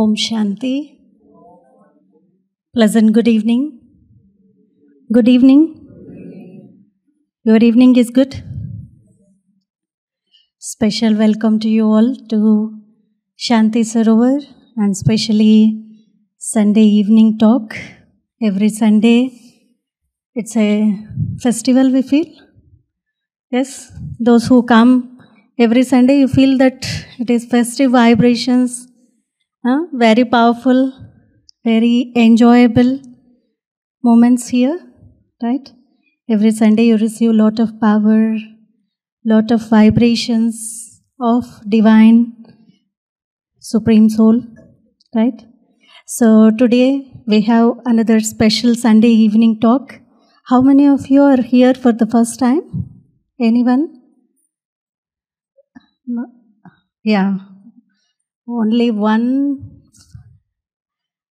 Om Shanti. Pleasant good evening. Good evening. Your evening is good. Special welcome to you all to Shanti Sarovar and especially Sunday evening talk. Every Sunday, it's a festival we feel. Yes, those who come every Sunday, you feel that it is festive vibrations, huh? very powerful, very enjoyable moments here, right? Every Sunday, you receive lot of power, lot of vibrations of divine supreme soul, right? So today we have another special Sunday evening talk. How many of you are here for the first time? Anyone? No? Yeah, only one.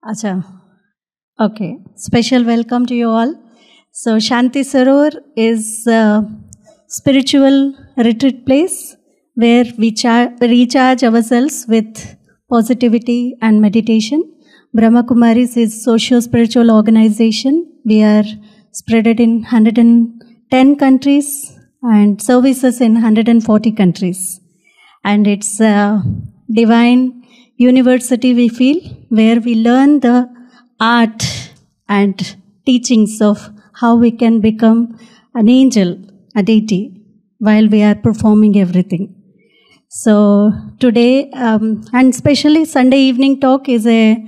Acha. Okay, special welcome to you all. So, Shanti Sarovar is a spiritual retreat place where we char- recharge ourselves with positivity and meditation. Brahma Kumaris is socio-spiritual organization. We are spreaded in 110 countries and services in 140 countries and it's a divine university we feel where we learn the art and teachings of how we can become an angel a deity while we are performing everything. So today um, and especially sunday evening talk is a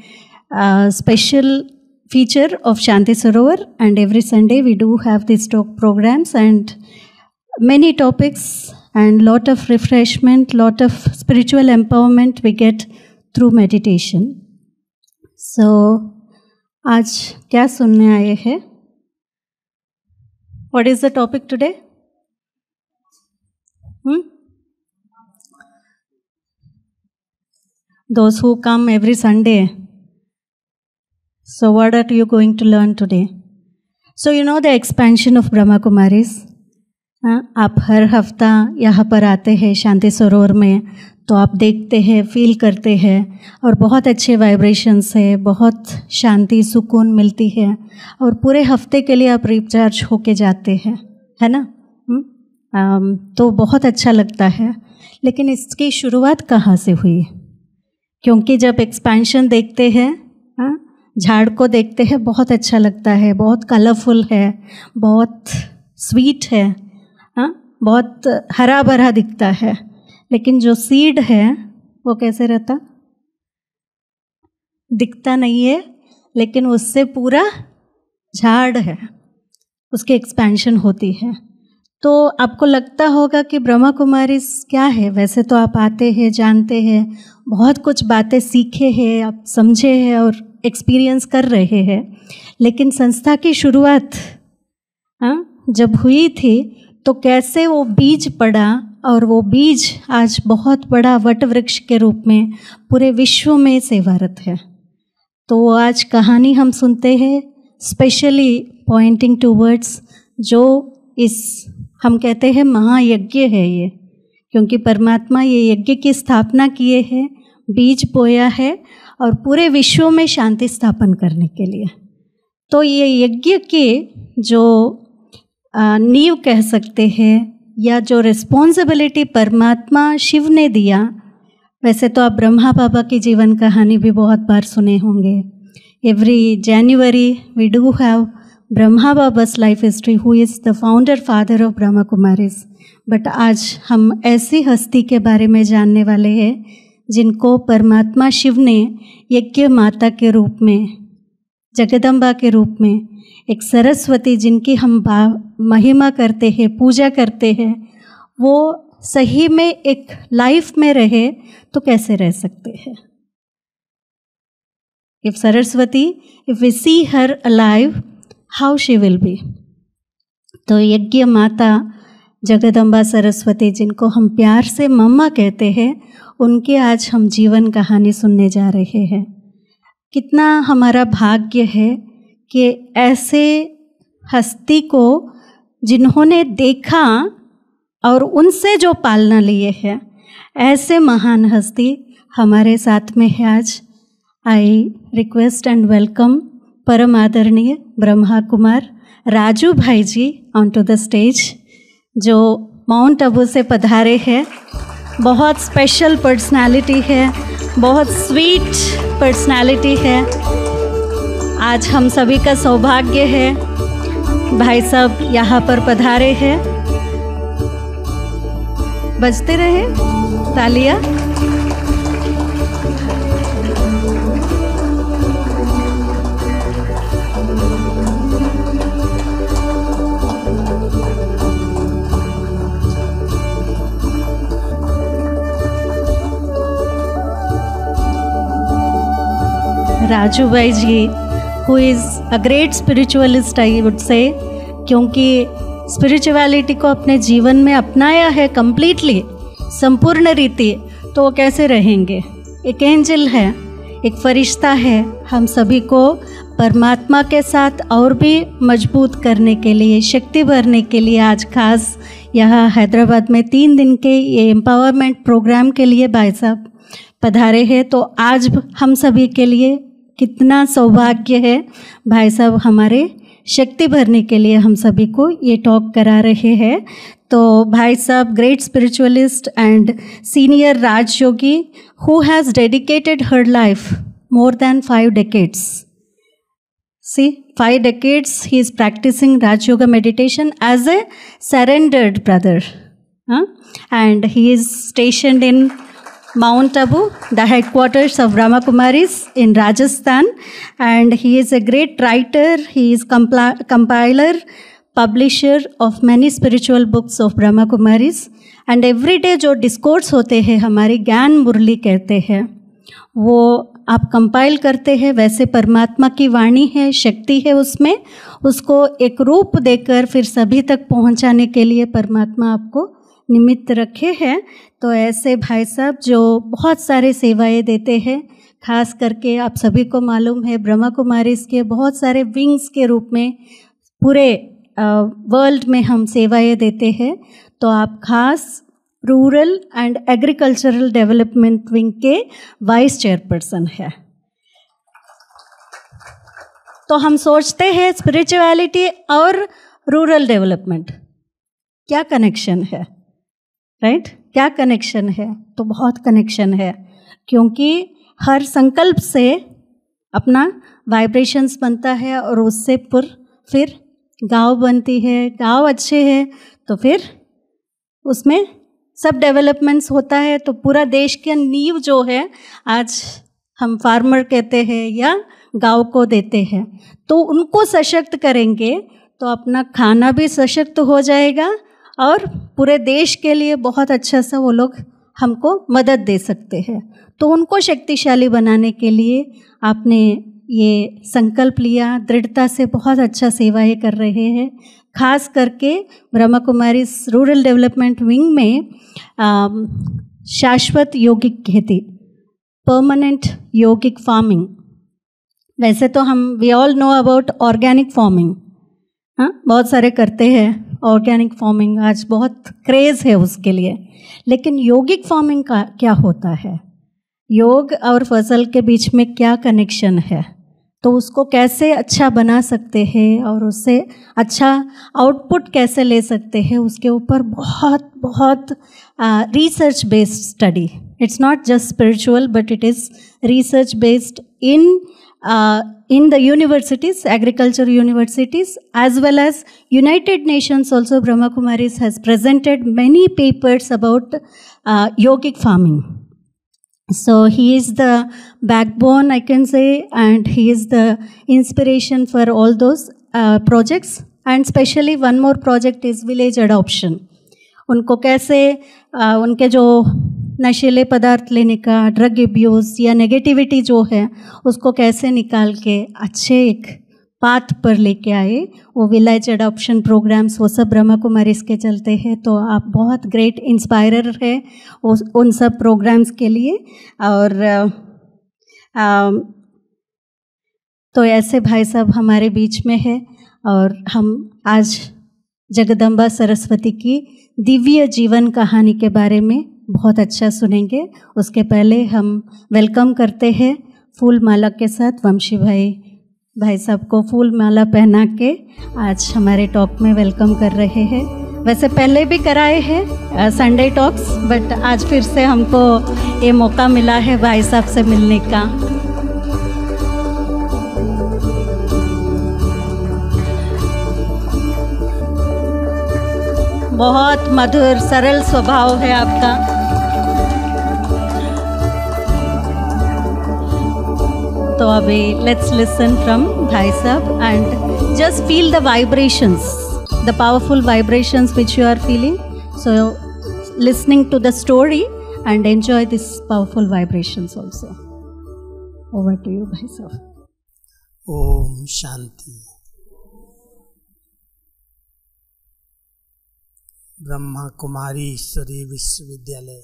special feature of shanti sarovar and every sunday we do have these talk programs and many topics and lot of refreshment lot of spiritual empowerment we get through meditation so आज क्या सुनने आए हैं what is the topic today hmm? those who come every sunday so what are you going to learn today so you know the expansion of brahma kumaris हाँ, आप हर हफ़्ता यहाँ पर आते हैं शांति सरोवर में तो आप देखते हैं फील करते हैं और बहुत अच्छे वाइब्रेशंस है बहुत शांति सुकून मिलती है और पूरे हफ़्ते के लिए आप रिचार्ज होके जाते हैं है ना? आम, तो बहुत अच्छा लगता है। लेकिन इसकी शुरुआत कहाँ से हुई? क्योंकि जब एक्सपेंशन देखते हैं हाँ, झाड़ को देखते हैं बहुत अच्छा लगता है बहुत कलरफुल है बहुत स्वीट है। हाँ बहुत हरा भरा दिखता है। लेकिन जो सीड है, वो कैसे रहता? दिखता नहीं है, लेकिन उससे पूरा झाड़ है। उसकी एक्सपेंशन होती है। तो आपको लगता होगा कि ब्रह्मा कुमारी क्या है? वैसे तो आप आते हैं, जानते हैं, बहुत कुछ बातें सीखे हैं, आप समझे हैं और एक्सपीरियंस कर रहे हैं। लेकिन संस्था की शुरुआत हाँ जब हुई थी तो कैसे वो बीज पड़ा और वो बीज आज बहुत बड़ा वट वृक्ष के रूप में पूरे विश्व में सेवारत है। तो आज कहानी हम सुनते हैं स्पेशली पॉइंटिंग टू वर्ड्स जो इस, हम कहते हैं महायज्ञ है ये, क्योंकि परमात्मा ये यज्ञ की स्थापना किए हैं, बीज बोया है और पूरे विश्व में शांति स्थापन करने के लिए। तो ये यज्ञ के जो नींव कह सकते हैं, या जो रिस्पॉन्सिबिलिटी परमात्मा शिव ने दिया। वैसे तो आप ब्रह्मा बाबा की जीवन कहानी भी बहुत बार सुने होंगे। Every January we do have Brahma Baba's life history who is the founder father of Brahma Kumaris but आज हम ऐसी हस्ती के बारे में जानने वाले हैं, जिनको परमात्मा शिव ने यज्ञ माता के रूप में जगदम्बा के रूप में, एक सरस्वती जिनकी हम महिमा करते हैं, पूजा करते हैं, वो सही में एक लाइफ में रहे तो कैसे रह सकते हैं? If Saraswati if we see her alive how she will be तो यज्ञ माता, जगदम्बा सरस्वती जिनको हम प्यार से मम्मा कहते हैं, उनके आज हम जीवन कहानी सुनने जा रहे हैं। कितना हमारा भाग्य है कि ऐसे हस्ती को जिन्होंने देखा और उनसे जो पालना लिए है, ऐसे महान हस्ती हमारे साथ में है आज। आई रिक्वेस्ट एंड वेलकम परम आदरणीय Brahma Kumar Raju Bhai ji on to the stage जो माउंट अबू से पधारे हैं। बहुत स्पेशल पर्सनालिटी है। बहुत स्वीट पर्सनालिटी है। आज हम सभी का सौभाग्य है। भाई साहब यहाँ पर पधारे हैं। बजते रहे, तालियाँ। Raju Bhai ji who is a great spiritualist I would say क्योंकि स्पिरिचुअलिटी को अपने जीवन में अपनाया है कम्प्लीटली संपूर्ण रीति तो वो कैसे रहेंगे? एक एंजल है, एक फरिश्ता है, हम सभी को परमात्मा के साथ और भी मज़बूत करने के लिए, शक्ति भरने के लिए आज खास यहाँ हैदराबाद में तीन दिन के ये एम्पावरमेंट प्रोग्राम के लिए भाई साहब पधारे हैं तो आज हम सभी के लिए कितना सौभाग्य है भाई साहब, हमारे शक्ति भरने के लिए हम सभी को ये टॉक करा रहे हैं तो Bhai Sahab great spiritualist and senior Raj Yogi who has dedicated her life more than five five decades he is practicing Raj Yoga meditation as a surrendered brother. Huh? And he is stationed in Mount Abu, the headquarters of Brahma Kumaris in Rajasthan. And he is a great writer, he is compli- compiler, publisher of many spiritual books of Brahma Kumaris. And every day जो discourse होते हैं हमारी ज्ञान मुरली कहते हैं वो आप compile करते हैं वैसे परमात्मा की वाणी है शक्ति है उसमें उसको एक रूप देकर फिर सभी तक पहुँचाने के लिए परमात्मा आपको निमित्त रखे हैं तो ऐसे भाई साहब जो बहुत सारे सेवाएँ देते हैं, खास करके आप सभी को मालूम है ब्रह्मा कुमारी के बहुत सारे विंग्स के रूप में पूरे वर्ल्ड में हम सेवाएँ देते हैं तो आप खास rural and agricultural development wing के वाइस चेयरपर्सन है। तो हम सोचते हैं स्पिरिचुअलिटी और रूरल डेवलपमेंट क्या कनेक्शन है? राइट? क्या कनेक्शन है? तो बहुत कनेक्शन है, क्योंकि हर संकल्प से अपना वाइब्रेशंस बनता है और उससे पुर, फिर गाँव बनती है, गाँव अच्छे है तो फिर उसमें सब डेवलपमेंट्स होता है। तो पूरा देश के नींव जो है, आज हम फार्मर कहते हैं या गाँव को देते हैं। तो उनको सशक्त करेंगे तो अपना खाना भी सशक्त हो जाएगा और पूरे देश के लिए बहुत अच्छा सा वो लोग हमको मदद दे सकते हैं। तो उनको शक्तिशाली बनाने के लिए आपने ये संकल्प लिया दृढ़ता से बहुत अच्छा सेवाएँ कर रहे हैं। खास करके Brahma Kumari rural development wing में आ, शाश्वत योगिक खेती परमानेंट योगिक फ़ार्मिंग वैसे तो हम we all know about organic farming हाँ बहुत सारे करते हैं। ऑर्गेनिक फ़ार्मिंग आज बहुत क्रेज़ है उसके लिए। लेकिन योगिक फ़ार्मिंग का क्या होता है? योग और फ़सल के बीच में क्या कनेक्शन है? तो उसको कैसे अच्छा बना सकते हैं और उससे अच्छा आउटपुट कैसे ले सकते हैं, उसके ऊपर बहुत बहुत research based study it's not just spiritual but it is research based in in the universities, agriculture universities, as well as United Nations also Brahma Kumaris has presented many papers about uh, yogic farming. So he is the backbone, I can say, and he is the inspiration for all those uh, projects. And especially one more project is village adoption. उनको कैसे uh, उनके जो नशीले पदार्थ लेने का drug abuse या negativity जो है उसको कैसे निकाल के अच्छे एक पाथ पर लेके आए वो विलेज अडॉप्शन प्रोग्राम्स वो सब ब्रह्मा कुमारी इसके चलते हैं तो आप बहुत ग्रेट इंस्पायरर है उन सब प्रोग्राम्स के लिए और आ, तो ऐसे भाई साहब हमारे बीच में है और हम आज जगदम्बा सरस्वती की दिव्य जीवन कहानी के बारे में बहुत अच्छा सुनेंगे। उसके पहले हम वेलकम करते हैं फूल माला के साथ वंशी भाई। भाई साहब को फूल माला पहना के आज हमारे टॉक में वेलकम कर रहे हैं। वैसे पहले भी कराए हैं संडे टॉक्स बट आज फिर से हमको ये मौका मिला है भाई साहब से मिलने का। बहुत मधुर, सरल स्वभाव है आपका। तो अभी let's listen from Bhai Sahab and just feel the vibrations the powerful vibrations which you are feeling so listening to the story and enjoy these powerful vibrations also. Over to you, Bhai Sahab. Om Shanti Brahma Kumari Ishwari Vishwavidyalaya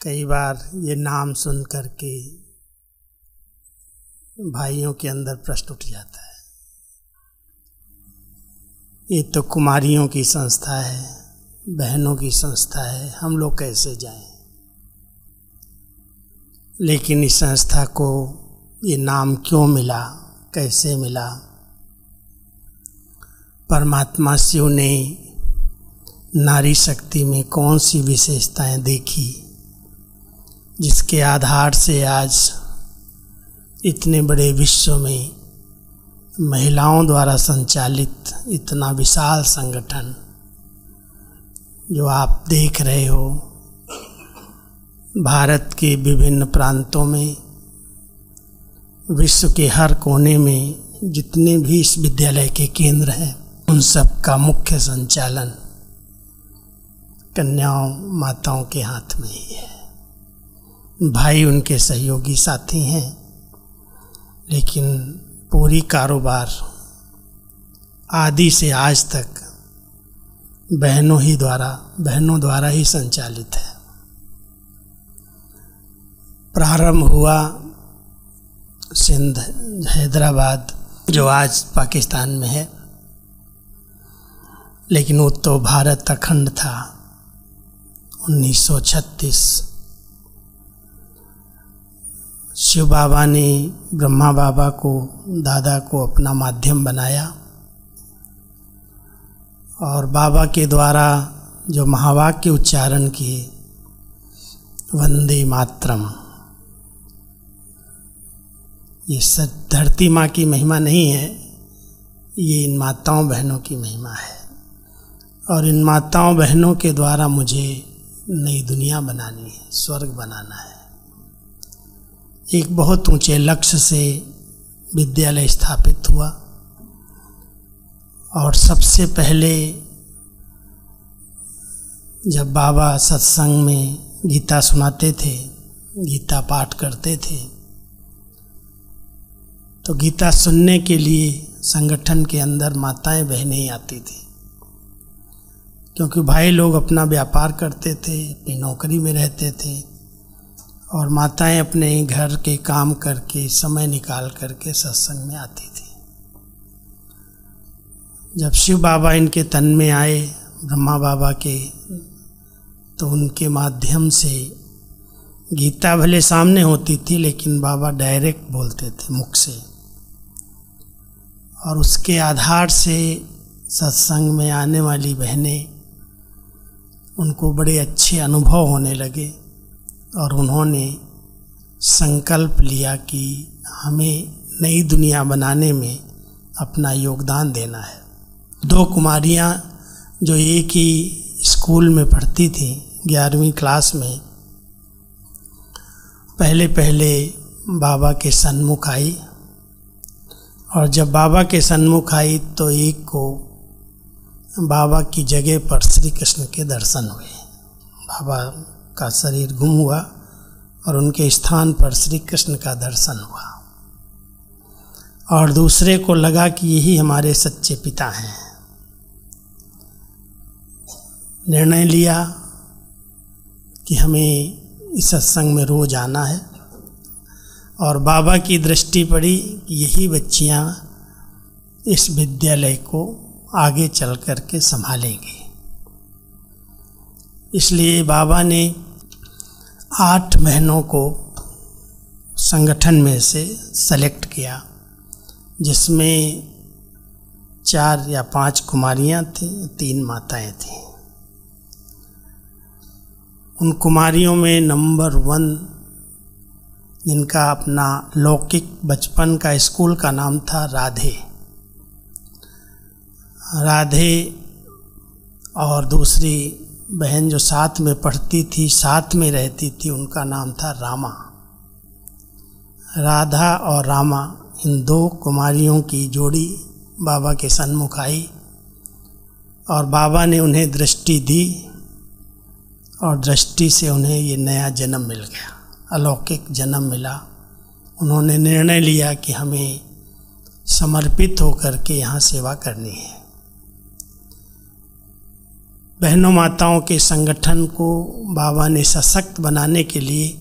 कई बार ये नाम सुन करके भाइयों के अंदर प्रश्न उठ जाता है। ये तो कुमारियों की संस्था है, बहनों की संस्था है, हम लोग कैसे जाएँ? लेकिन इस संस्था को ये नाम क्यों मिला, कैसे मिला? परमात्मा शिव ने नारी शक्ति में कौन सी विशेषताएँ देखी, जिसके आधार से आज इतने बड़े विश्व में महिलाओं द्वारा संचालित इतना विशाल संगठन जो आप देख रहे हो, भारत के विभिन्न प्रांतों में, विश्व के हर कोने में जितने भी इस विद्यालय के केंद्र हैं, उन सब का मुख्य संचालन कन्याओं, माताओं के हाथ में ही है। भाई उनके सहयोगी साथी हैं। लेकिन पूरी कारोबार आदि से आज तक बहनों ही द्वारा, बहनों द्वारा ही संचालित है। प्रारंभ हुआ सिंध, हैदराबाद, जो आज पाकिस्तान में है। लेकिन वो तो भारत अखंड था। 1936 शिव बाबा ने ब्रह्मा बाबा को, दादा को अपना माध्यम बनाया। और बाबा के द्वारा जो महावाक्य उच्चारण किए, वंदे मातरम। ये सच धरती माँ की महिमा नहीं है, ये इन माताओं बहनों की महिमा है। और इन माताओं बहनों के द्वारा मुझे नई दुनिया बनानी है, स्वर्ग बनाना है। एक बहुत ऊँचे लक्ष्य से विद्यालय स्थापित हुआ। और सबसे पहले जब बाबा सत्संग में गीता सुनाते थे, गीता पाठ करते थे तो गीता सुनने के लिए संगठन के अंदर माताएँ, बहनें ही आती थी। क्योंकि भाई लोग अपना व्यापार करते थे, अपनी नौकरी में रहते थे और माताएँ अपने घर के काम करके, समय निकाल करके सत्संग में आती थी। जब शिव बाबा इनके तन में आए, ब्रह्मा बाबा के तो उनके माध्यम से गीता भले सामने होती थी, लेकिन बाबा डायरेक्ट बोलते थे मुख से। और उसके आधार से सत्संग में आने वाली बहनें, उनको बड़े अच्छे अनुभव होने लगे। और उन्होंने संकल्प लिया कि हमें नई दुनिया बनाने में अपना योगदान देना है। दो कुमारियाँ जो एक ही स्कूल में पढ़ती थीं, ग्यारहवीं क्लास में, पहले पहले बाबा के सन्मुख आई और जब बाबा के सन्मुख आई तो एक को बाबा की जगह पर श्री कृष्ण के दर्शन हुए। बाबा का शरीर गुम हुआ और उनके स्थान पर श्री कृष्ण का दर्शन हुआ। और दूसरे को लगा कि यही हमारे सच्चे पिता हैं। निर्णय लिया कि हमें इस सत्संग में रोज आना है। और बाबा की दृष्टि पड़ी कि यही बच्चियाँ इस विद्यालय को आगे चल कर के संभालेंगे। इसलिए बाबा ने आठ महीनों को संगठन में से सेलेक्ट किया, जिसमें चार या पाँच कुमारियाँ थीं, तीन माताएँ थीं। उन कुमारियों में नंबर वन जिनका अपना लौकिक बचपन का स्कूल का नाम था राधे। राधे और दूसरी बहन जो साथ में पढ़ती थी, साथ में रहती थी, उनका नाम था रामा। राधा और रामा, इन दो कुमारियों की जोड़ी बाबा के सन्मुख आई और बाबा ने उन्हें दृष्टि दी और दृष्टि से उन्हें ये नया जन्म मिल गया, अलौकिक जन्म मिला। उन्होंने निर्णय लिया कि हमें समर्पित होकर के यहाँ सेवा करनी है। बहनों माताओं के संगठन को बाबा ने सशक्त बनाने के लिए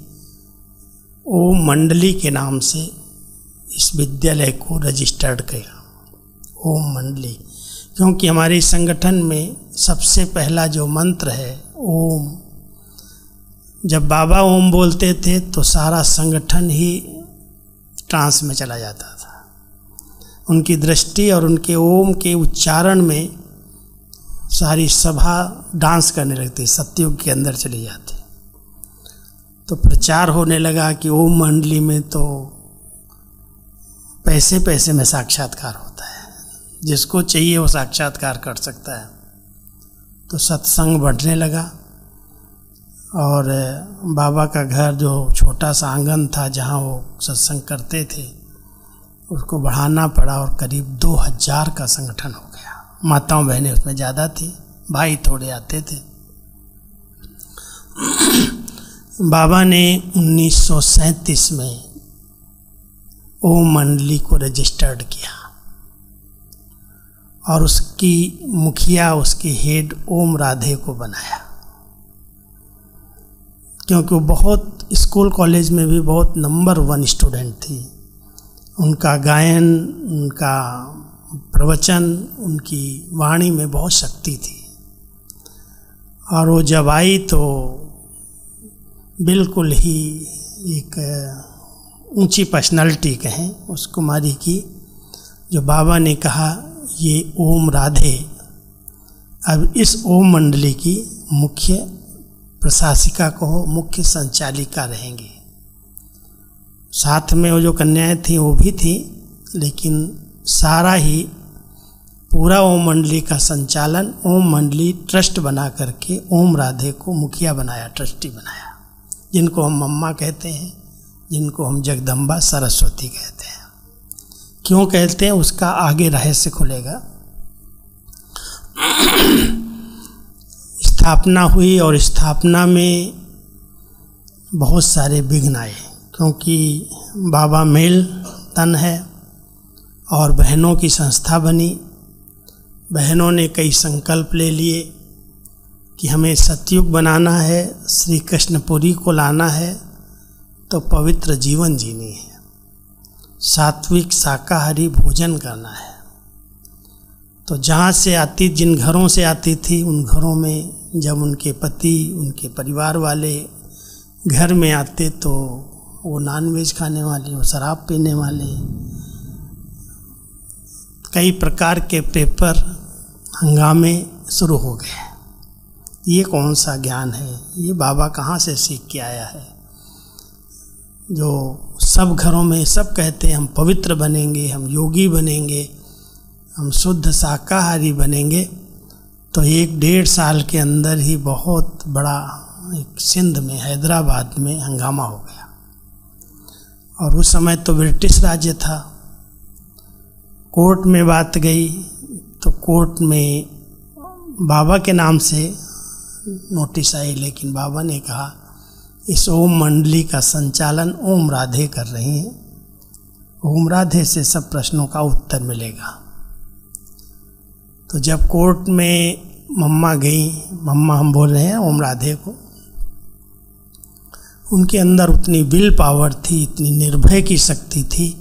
ओम मंडली के नाम से इस विद्यालय को रजिस्टर्ड किया। ओम मंडली, क्योंकि हमारे संगठन में सबसे पहला जो मंत्र है, ओम। जब बाबा ओम बोलते थे तो सारा संगठन ही ट्रांस में चला जाता था। उनकी दृष्टि और उनके ओम के उच्चारण में सारी सभा डांस करने लगती, सत्युग के अंदर चली जाती। तो प्रचार होने लगा कि ओम मंडली में तो पैसे पैसे में साक्षात्कार होता है। जिसको चाहिए वो साक्षात्कार कर सकता है। तो सत्संग बढ़ने लगा और बाबा का घर जो छोटा सा आँगन था जहाँ वो सत्संग करते थे, उसको बढ़ाना पड़ा और करीब दो हज़ार का संगठन हो माताओं बहनें उसमें ज़्यादा थी, भाई थोड़े आते थे। बाबा ने 1937 में ओम मंडली को रजिस्टर्ड किया और उसकी मुखिया, उसकी हेड ओम राधे को बनाया। क्योंकि वो बहुत स्कूल कॉलेज में भी बहुत नंबर वन स्टूडेंट थी। उनका गायन, उनका प्रवचन उनकी वाणी में बहुत शक्ति थी। और वो जब आई तो बिल्कुल ही एक ऊँची पर्सनालिटी कहें उस कुमारी की, जो बाबा ने कहा, ये ओम राधे। अब इस ओम मंडली की मुख्य प्रशासिका को मुख्य संचालिका रहेंगी। साथ में वो जो कन्याएँ थी, वो भी थी, लेकिन सारा ही पूरा ओम मंडली का संचालन, ओम मंडली ट्रस्ट बना करके ओम राधे को मुखिया बनाया, ट्रस्टी बनाया, जिनको हम मम्मा कहते हैं, जिनको हम जगदम्बा सरस्वती कहते हैं। क्यों कहते हैं? उसका आगे रहस्य खुलेगा। स्थापना हुई और स्थापना में बहुत सारे विघ्न आए, क्योंकि बाबा मेल तन है और बहनों की संस्था बनी। बहनों ने कई संकल्प ले लिए कि हमें सतयुग बनाना है श्री कृष्णपुरी को लाना है तो पवित्र जीवन जीनी है। सात्विक शाकाहारी भोजन करना है। तो जहाँ से आती, जिन घरों से आती थी, उन घरों में जब उनके पति, उनके परिवार वाले घर में आते तो वो नॉनवेज खाने वाले, वो शराब पीने वाले कई प्रकार के पेपर हंगामे शुरू हो गए ये कौन सा ज्ञान है? ये बाबा कहाँ से सीख के आया है? जो सब घरों में सब कहते हैं, हम पवित्र बनेंगे, हम योगी बनेंगे, हम शुद्ध शाकाहारी बनेंगे तो एक डेढ़ साल के अंदर ही बहुत बड़ा एक सिंध में, हैदराबाद में हंगामा हो गया। और उस समय तो ब्रिटिश राज्य था कोर्ट में बात गई तो कोर्ट में बाबा के नाम से नोटिस आई, लेकिन बाबा ने कहा, इस ओम मंडली का संचालन ओम राधे कर रही हैं। ओम राधे से सब प्रश्नों का उत्तर मिलेगा। तो जब कोर्ट में मम्मा गई, मम्मा हम बोल रहे हैं ओम राधे को, उनके अंदर उतनी विल पावर थी, इतनी निर्भय की शक्ति थी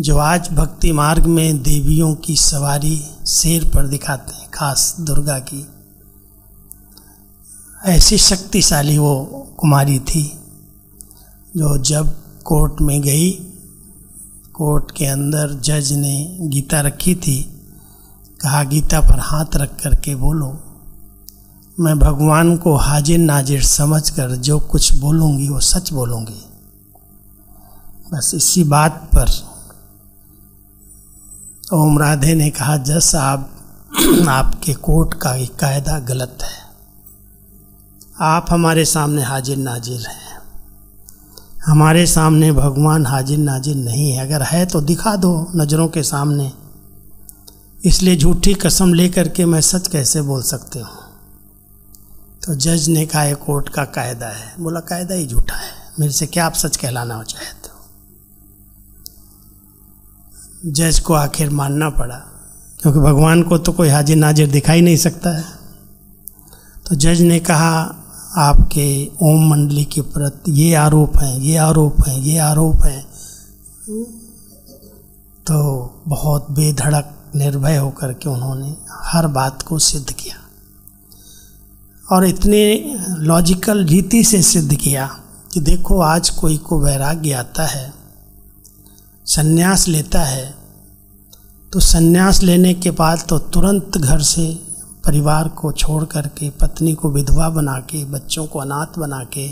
जो आज भक्ति मार्ग में देवियों की सवारी शेर पर दिखाते हैं, खास दुर्गा की। ऐसी शक्तिशाली वो कुमारी थी, जो जब कोर्ट में गई, कोर्ट के अंदर जज ने गीता रखी थी, कहा, गीता पर हाथ रख कर के बोलो। मैं भगवान को हाजिर नाजिर समझ कर जो कुछ बोलूँगी, वो सच बोलूँगी। बस इसी बात पर ओम राधे ने कहा, जज साहब, आपके कोर्ट का एक कायदा गलत है। आप हमारे सामने हाजिर नाजिर हैं। हमारे सामने भगवान हाजिर नाजिर नहीं है। अगर है तो दिखा दो नज़रों के सामने। इसलिए झूठी कसम लेकर के मैं सच कैसे बोल सकते हूँ? तो जज ने कहा, ये कोर्ट का कायदा है। बोला, कायदा ही झूठा है। मेरे से क्या आप सच कहलाना हो चाहते? जज को आखिर मानना पड़ा, क्योंकि भगवान को तो कोई हाजिर नाजिर दिखाई नहीं सकता है। तो जज ने कहा, आपके ओम मंडली के प्रति ये आरोप हैं, ये आरोप हैं, ये आरोप हैं। तो बहुत बेधड़क निर्भय होकर के उन्होंने हर बात को सिद्ध किया और इतने लॉजिकल रीति से सिद्ध किया कि देखो, आज कोई को वैराग्य आता है संन्यास लेता है तो संन्यास लेने के बाद तो तुरंत घर से परिवार को छोड़ करके, पत्नी को विधवा बना के बच्चों को अनाथ बना के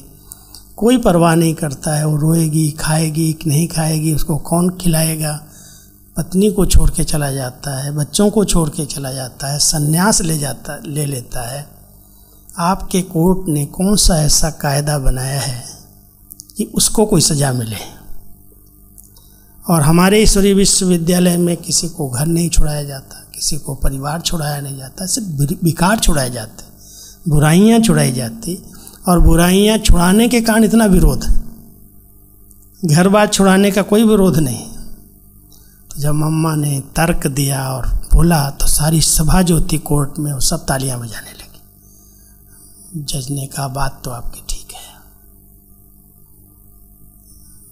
कोई परवाह नहीं करता है। वो रोएगी, खाएगी कि नहीं खाएगी, उसको कौन खिलाएगा? पत्नी को छोड़ के चला जाता है, बच्चों को छोड़ के चला जाता है, सन्यास ले जाता, ले लेता है। आपके कोर्ट ने कौन सा ऐसा कायदा बनाया है कि उसको कोई सज़ा मिले? और हमारे ईश्वरीय विश्वविद्यालय में किसी को घर नहीं छुड़ाया जाता, किसी को परिवार छुड़ाया नहीं जाता, सिर्फ़ विकार छुड़ाए जाते, बुराइयाँ छुड़ाई जाती और बुराइयाँ छुड़ाने के कारण इतना विरोध घर बार छुड़ाने का कोई विरोध नहीं। तो जब मम्मा ने तर्क दिया और बोला तो सारी सभा जो थी कोर्ट में, वो सब तालियाँ बजाने लगी। जज ने कहा, बात तो आपकी ठीक है।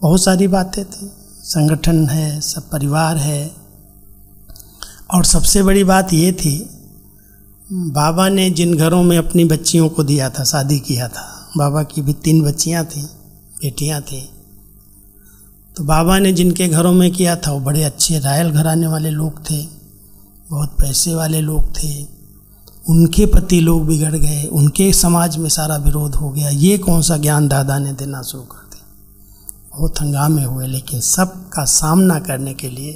बहुत सारी बातें थी। संगठन है, सब परिवार है। और सबसे बड़ी बात ये थी, बाबा ने जिन घरों में अपनी बच्चियों को दिया था, शादी किया था, बाबा की भी तीन बच्चियाँ थीं, बेटियाँ थीं। तो बाबा ने जिनके घरों में किया था, वो बड़े अच्छे रायल घराने वाले लोग थे, बहुत पैसे वाले लोग थे। उनके पति लोग बिगड़ गए, उनके समाज में सारा विरोध हो गया। ये कौन सा ज्ञान दादा ने देना शुरू कर बहुत हंगामे हुए, लेकिन सबका सामना करने के लिए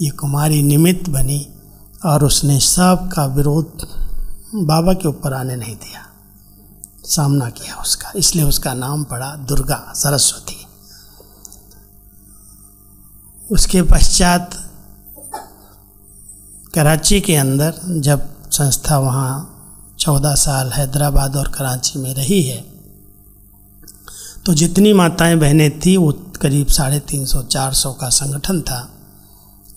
ये कुमारी निमित्त बनी और उसने सब का विरोध बाबा के ऊपर आने नहीं दिया। सामना किया उसका, इसलिए उसका नाम पड़ा दुर्गा सरस्वती। उसके पश्चात कराची के अंदर जब संस्था वहाँ चौदह साल हैदराबाद और कराची में रही है तो जितनी माताएँ बहनें थी, वो करीब साढ़े तीन सौ, चार सौ का संगठन था।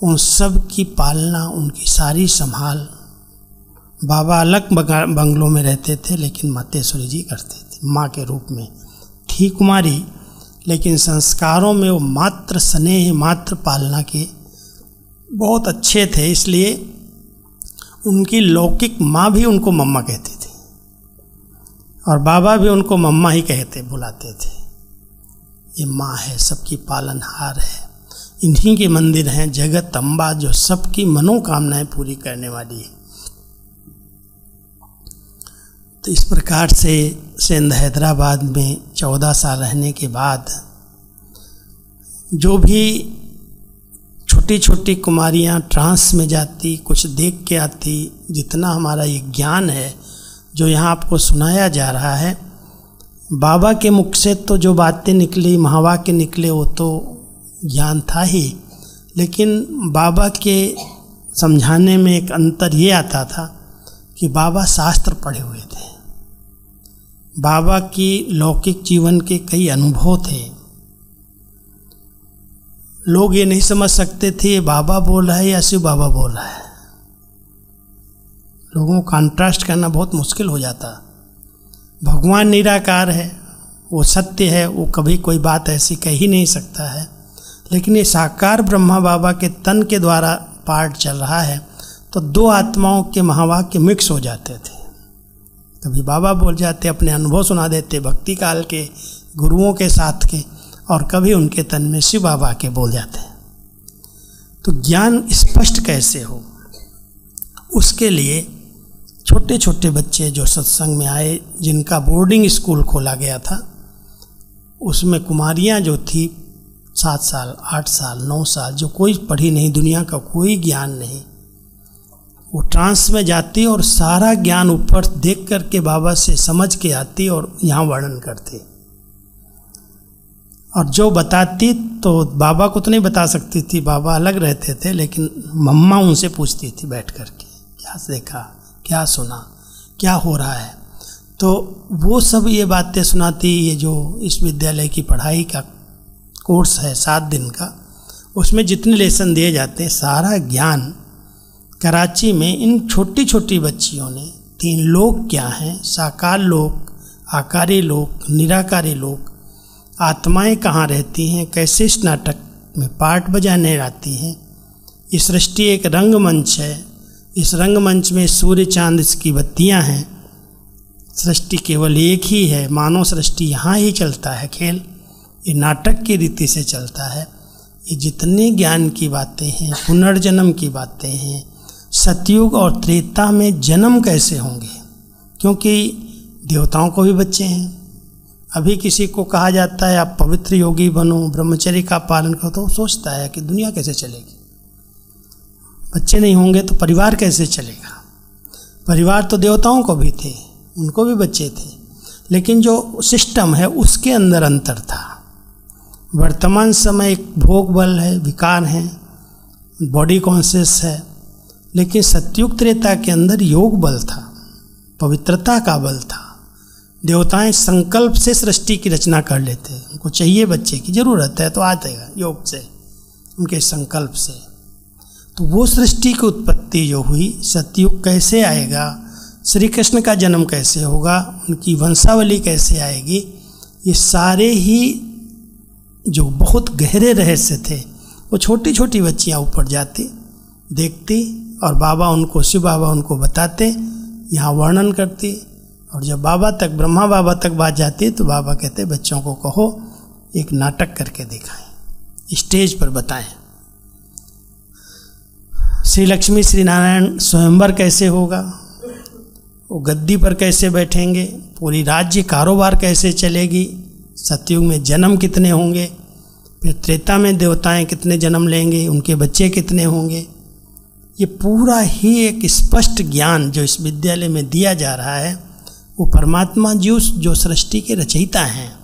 उन सब की पालना, उनकी सारी संभाल बाबा अलग बंगलों में रहते थे, लेकिन मातेश्वरी जी करते थे, माँ के रूप में। थी कुमारी, लेकिन संस्कारों में वो मात्र स्नेह, मात्र पालना के बहुत अच्छे थे, इसलिए उनकी लौकिक माँ भी उनको मम्मा कहती थी। और बाबा भी उनको मम्मा ही कहते, बुलाते थे। ये माँ है, सबकी पालनहार है। इन्हीं के मंदिर हैं, जगत अम्बा जो सबकी मनोकामनाएँ पूरी करने वाली है। तो इस प्रकार से सिंध हैदराबाद में चौदह साल रहने के बाद जो भी छोटी छोटी कुमारियाँ ट्रांस में जाती, कुछ देख के आती, जितना हमारा ये ज्ञान है, जो यहाँ आपको सुनाया जा रहा है बाबा के मुख से तो जो बातें निकली महावाक्य निकले, वो तो ज्ञान था ही। लेकिन बाबा के समझाने में एक अंतर ये आता था कि बाबा शास्त्र पढ़े हुए थे। बाबा की लौकिक जीवन के कई अनुभव थे। लोग ये नहीं समझ सकते थे बाबा बोल रहा है या शिव बाबा बोल रहा है। लोगों को कॉन्ट्रास्ट करना बहुत मुश्किल हो जाता। भगवान निराकार है, वो सत्य है, वो कभी कोई बात ऐसी कह ही नहीं सकता है। लेकिन ये साकार ब्रह्मा बाबा के तन के द्वारा पाठ चल रहा है तो दो आत्माओं के महावाक्य मिक्स हो जाते थे। कभी बाबा बोल जाते, अपने अनुभव सुना देते, भक्ति काल के गुरुओं के साथ के, और कभी उनके तन में शिव बाबा के बोल जाते। तो ज्ञान स्पष्ट कैसे हो? उसके लिए छोटे छोटे बच्चे जो सत्संग में आए, जिनका बोर्डिंग स्कूल खोला गया था, उसमें कुमारियाँ जो थी, सात साल, आठ साल, नौ साल, जो कोई पढ़ी नहीं, दुनिया का कोई ज्ञान नहीं, वो ट्रांस में जाती और सारा ज्ञान ऊपर देख करके बाबा से समझ के आती और यहाँ वर्णन करती। और जो बताती तो बाबा को तो नहीं बता सकती थी, बाबा अलग रहते थे, लेकिन मम्मा उनसे पूछती थी बैठ कर के क्या देखा? क्या सुना, क्या हो रहा है? तो वो सब ये बातें सुनाती, ये जो इस विद्यालय की पढ़ाई का कोर्स है सात दिन का, उसमें जितने लेसन दिए जाते हैं, सारा ज्ञान कराची में इन छोटी छोटी बच्चियों ने, तीन लोग क्या हैं? साकार लोग, आकारी लोग, निराकारी लोग, आत्माएँ कहाँ रहती हैं? कैसे इस नाटक में पार्ट बजाने आती हैं? ये सृष्टि एक रंगमंच है इस रंगमंच में सूर्य चाँद इसकी बत्तियाँ हैं। सृष्टि केवल एक ही है मानव सृष्टि यहाँ ही चलता है। खेल ये नाटक की रीति से चलता है। ये जितने ज्ञान की बातें हैं, पुनर्जन्म की बातें हैं, सतयुग और त्रेता में जन्म कैसे होंगे? क्योंकि देवताओं को भी बच्चे हैं। अभी किसी को कहा जाता है, आप पवित्र योगी बनो, ब्रह्मचर्य का पालन करो तो सोचता है कि दुनिया कैसे चलेगी। बच्चे नहीं होंगे तो परिवार कैसे चलेगा? परिवार तो देवताओं को भी थे, उनको भी बच्चे थे, लेकिन जो सिस्टम है उसके अंदर अंतर था। वर्तमान समय एक भोग बल है, विकार है बॉडी कॉन्शियस है, लेकिन सत्युग त्रेता के अंदर योग बल था, पवित्रता का बल था। देवताएँ संकल्प से सृष्टि की रचना कर लेते हैं। उनको चाहिए बच्चे की ज़रूरत है तो आ जाएगा योग से, उनके संकल्प से। तो वो सृष्टि की उत्पत्ति जो हुई, सतयुग कैसे आएगा श्री कृष्ण का जन्म कैसे होगा, उनकी वंशावली कैसे आएगी, ये सारे ही जो बहुत गहरे रहस्य थे, वो छोटी छोटी बच्चियाँ ऊपर जाती, देखती और बाबा उनको, शिव बाबा उनको बताते, यहाँ वर्णन करती और जब बाबा तक, ब्रह्मा बाबा तक बात जाती तो बाबा कहते, बच्चों को कहो, एक नाटक करके दिखाएँ, स्टेज पर बताएँ। श्री लक्ष्मी श्री नारायण स्वयंवर कैसे होगा? वो गद्दी पर कैसे बैठेंगे? पूरी राज्य कारोबार कैसे चलेगी? सतयुग में जन्म कितने होंगे? फिर त्रेता में देवताएँ कितने जन्म लेंगे? उनके बच्चे कितने होंगे? ये पूरा ही एक स्पष्ट ज्ञान जो इस विद्यालय में दिया जा रहा है, वो परमात्मा जी जो सृष्टि के रचयिता हैं,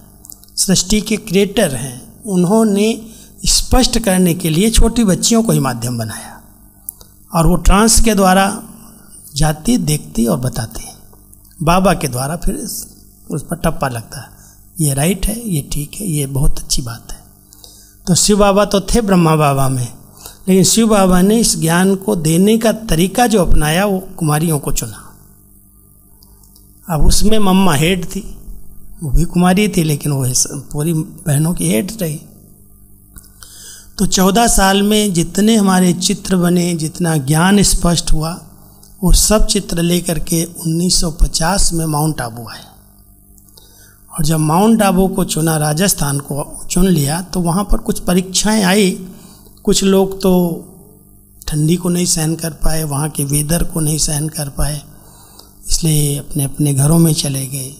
सृष्टि के क्रिएटर हैं, उन्होंने स्पष्ट करने के लिए छोटी बच्चियों को ही माध्यम बनाया। और वो ट्रांस के द्वारा जाती, देखती और बताती बाबा के द्वारा फिर उस पर टप्पा लगता है। ये राइट है, ये ठीक है, ये बहुत अच्छी बात है। तो शिव बाबा तो थे ब्रह्मा बाबा में, लेकिन शिव बाबा ने इस ज्ञान को देने का तरीका जो अपनाया, वो कुमारियों को चुना। अब उसमें मम्मा हेड थी, वो भी कुमारी थी, लेकिन वो पूरी बहनों की हेड रही। तो चौदह साल में जितने हमारे चित्र बने, जितना ज्ञान स्पष्ट हुआ वो सब चित्र लेकर के 1950 में माउंट आबू आए। और जब माउंट आबू को चुना, राजस्थान को चुन लिया तो वहाँ पर कुछ परीक्षाएँ आई। कुछ लोग तो ठंडी को नहीं सहन कर पाए, वहाँ के वेदर को नहीं सहन कर पाए, इसलिए अपने अपने घरों में चले गए।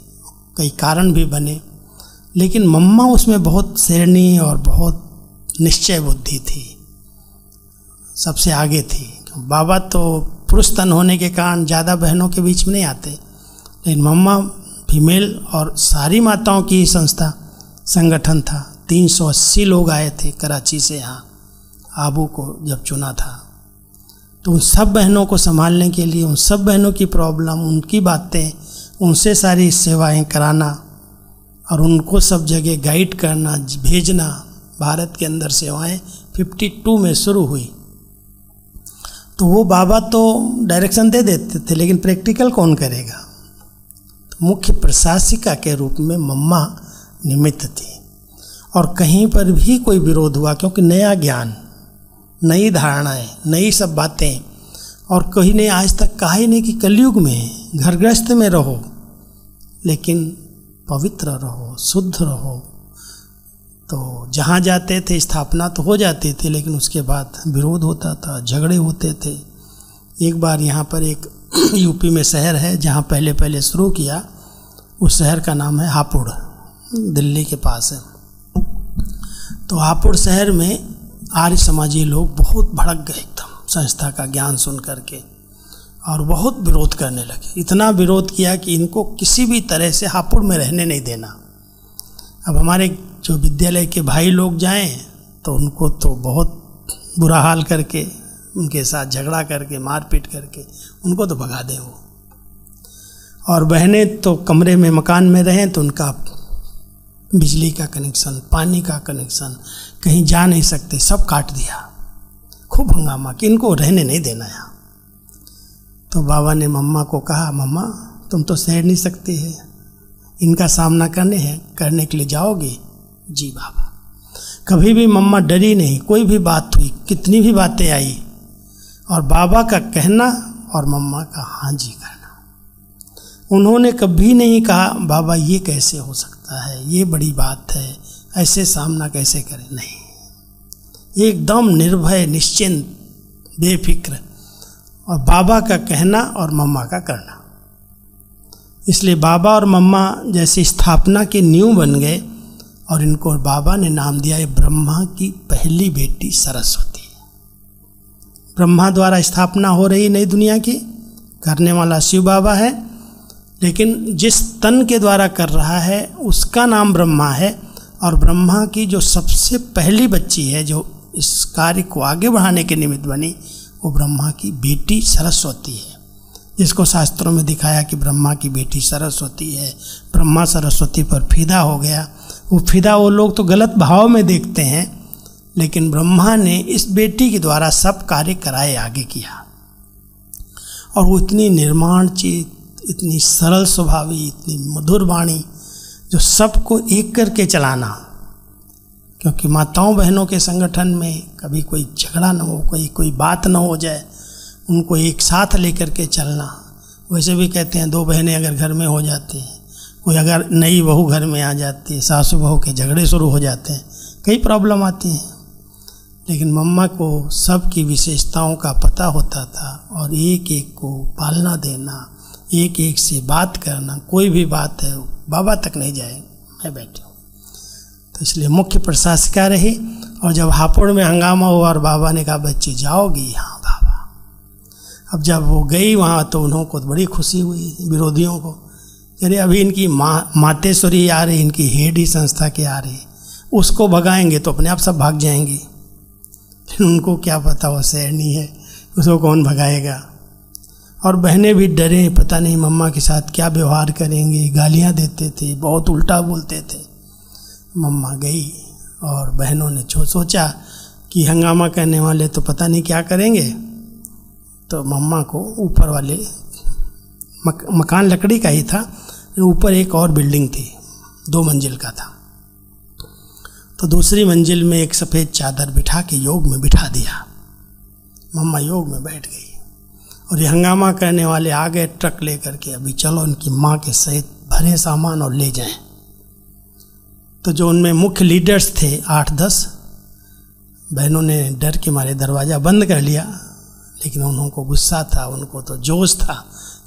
कई कारण भी बने, लेकिन मम्मा उसमें बहुत शेरनी और बहुत निश्चय बुद्धि थी, सबसे आगे थी। बाबा तो पुरुष तन होने के कारण ज़्यादा बहनों के बीच में नहीं आते। लेकिन मम्मा फीमेल और सारी माताओं की संस्था, संगठन था। 380 लोग आए थे कराची से यहाँ, आबू को जब चुना था। तो उन सब बहनों को संभालने के लिए, उन सब बहनों की प्रॉब्लम, उनकी बातें, उनसे सारी सेवाएँ कराना और उनको सब जगह गाइड करना, भेजना भारत के अंदर सेवाएँ 52 में शुरू हुई। तो वो बाबा तो डायरेक्शन दे देते थे, लेकिन प्रैक्टिकल कौन करेगा? तो मुख्य प्रशासिका के रूप में मम्मा निमित्त थी। और कहीं पर भी कोई विरोध हुआ, क्योंकि नया ज्ञान, नई धारणाएँ, नई सब बातें, और कहीं ने आज तक कहा ही नहीं कि कलयुग में घरग्रस्त में रहो, लेकिन पवित्र रहो, शुद्ध रहो तो जहाँ जाते थे, स्थापना तो हो जाती थी, लेकिन उसके बाद विरोध होता था, झगड़े होते थे। एक बार यहाँ पर एक यूपी में शहर है, जहाँ पहले पहले शुरू किया, उस शहर का नाम है हापुड़, दिल्ली के पास है। तो हापुड़ शहर में आर्य समाजी लोग बहुत भड़क गए एकदम, संस्था का ज्ञान सुन करके, और बहुत विरोध करने लगे। इतना विरोध किया कि इनको किसी भी तरह से हापुड़ में रहने नहीं देना। अब हमारे जो विद्यालय के भाई लोग जाएँ तो उनको तो बहुत बुरा हाल करके, उनके साथ झगड़ा करके, मारपीट करके, उनको तो भगा दें वो। और बहनें तो कमरे में, मकान में रहें तो उनका बिजली का कनेक्शन, पानी का कनेक्शन, कहीं जा नहीं सकते, सब काट दिया। खूब हंगामा कि इनको रहने नहीं देना यहाँ। तो बाबा ने मम्मा को कहा, मम्मा, तुम तो सह नहीं सकती है। इनका सामना करने हैं, करने के लिए जाओगे जी बाबा। कभी भी मम्मा डरी नहीं, कोई भी बात हुई, कितनी भी बातें आई, और बाबा का कहना और मम्मा का हाँ जी करना। उन्होंने कभी नहीं कहा, बाबा, ये कैसे हो सकता है? ये बड़ी बात है, ऐसे सामना कैसे करें? नहीं। एकदम निर्भय, निश्चिंत, बेफिक्र, और बाबा का कहना और मम्मा का करना। इसलिए बाबा और मम्मा जैसे स्थापना के न्यू बन गए और इनको बाबा ने नाम दिया ये ब्रह्मा की पहली बेटी सरस्वती। ब्रह्मा द्वारा स्थापना हो रही नई दुनिया की, करने वाला शिव बाबा है, लेकिन जिस तन के द्वारा कर रहा है, उसका नाम ब्रह्मा है, और ब्रह्मा की जो सबसे पहली बच्ची है, जो इस कार्य को आगे बढ़ाने के निमित्त बनी, वो ब्रह्मा की बेटी सरस्वती है। जिसको शास्त्रों में दिखाया कि ब्रह्मा की बेटी सरस्वती है, ब्रह्मा सरस्वती पर फिदा हो गया वो फिदा वो लोग तो गलत भाव में देखते हैं, लेकिन ब्रह्मा ने इस बेटी के द्वारा सब कार्य कराए, आगे किया। और वो इतनी निर्माण चेत, इतनी सरल स्वभावी, इतनी मधुर वाणी जो सबको एक करके चलाना, क्योंकि माताओं बहनों के संगठन में कभी कोई झगड़ा ना हो, कोई कोई बात ना हो जाए, उनको एक साथ लेकर के चलना। वैसे भी कहते हैं, दो बहनें अगर घर में हो जाती हैं कोई अगर नई बहू घर में आ जाती है, सासू बहू के झगड़े शुरू हो जाते हैं, कई प्रॉब्लम आती हैं। लेकिन मम्मा को सबकी विशेषताओं का पता होता था और एक एक को पालना देना एक एक से बात करना, कोई भी बात है, बाबा तक नहीं जाए, मैं बैठी हूँ। तो इसलिए मुख्य प्रशासिका रही और जब हापुड़ में हंगामा हुआ और बाबा ने कहा, बच्ची, जाओगी? हाँ बाबा। अब जब वो गई वहाँ तो उन्हों को बड़ी खुशी हुई, विरोधियों को। अरे अभी इनकी माँ मातेश्वरी आ रही इनकी हेड ही संस्था के आ रही उसको भगाएँगे तो अपने आप सब भाग जाएँगे। फिर उनको क्या पता वो नहीं है उसको कौन भगाएगा? और बहनें भी डरे पता नहीं मम्मा के साथ क्या व्यवहार करेंगे गालियाँ देते थे बहुत उल्टा बोलते थे। मम्मा गई और बहनों ने सोचा कि हंगामा करने वाले तो पता नहीं क्या करेंगे। तो मम्मा को ऊपर वाले मक, मकान लकड़ी का ही था ऊपर एक और बिल्डिंग थी, दो मंजिल का था। तो दूसरी मंजिल में एक सफ़ेद चादर बिठा के योग में बिठा दिया। मम्मा योग में बैठ गई और ये हंगामा करने वाले आ गए ट्रक लेकर के अभी चलो इनकी माँ के सहित भरे सामान और ले जाएँ। तो जो उनमें मुख्य लीडर्स थे, आठ दस, बहनों ने डर के मारे दरवाज़ा बंद कर लिया, लेकिन उनको गुस्सा था, उनको तो जोश था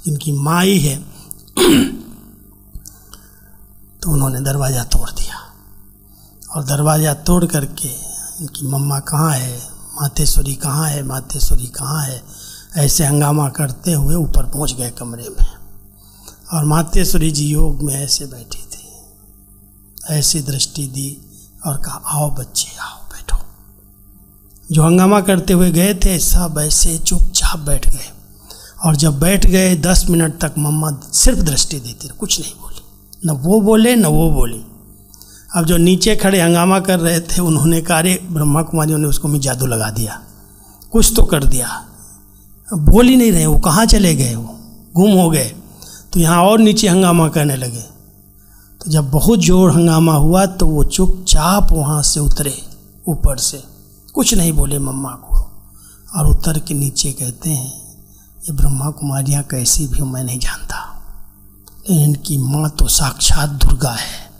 इनकी माँ ही है। तो उन्होंने दरवाज़ा तोड़ दिया। और दरवाज़ा तोड़ करके इनकी मम्मा कहाँ है? मातेश्वरी कहाँ है? मातेश्वरी कहाँ है? ऐसे हंगामा करते हुए ऊपर पहुँच गए कमरे में। और मातेश्वरी जी योग में ऐसे बैठी थी। ऐसी दृष्टि दी और कहा, आओ बच्चे, आओ बैठो। जो हंगामा करते हुए गए थे, सब ऐसे चुपचाप बैठ गए। और जब बैठ गए, दस मिनट तक मम्मा सिर्फ़ दृष्टि देती कुछ नहीं बोली। न वो बोले, न वो बोली। अब जो नीचे खड़े हंगामा कर रहे थे, उन्होंने कहा, अरे, ब्रह्मा कुमारियों ने उसको भी जादू लगा दिया। कुछ तो कर दिया। अब बोल ही नहीं रहे वो, कहाँ चले गए वो? गुम हो गए। तो यहाँ और नीचे हंगामा करने लगे। तो जब बहुत ज़ोर हंगामा हुआ तो वो चुपचाप वहाँ से उतरे, ऊपर से। कुछ नहीं बोले मम्मा को। और उतर के नीचे कहते हैं, ये ब्रह्मा कुमारियाँ कैसी भी मैं नहीं जानता। इनकी माँ तो साक्षात दुर्गा है।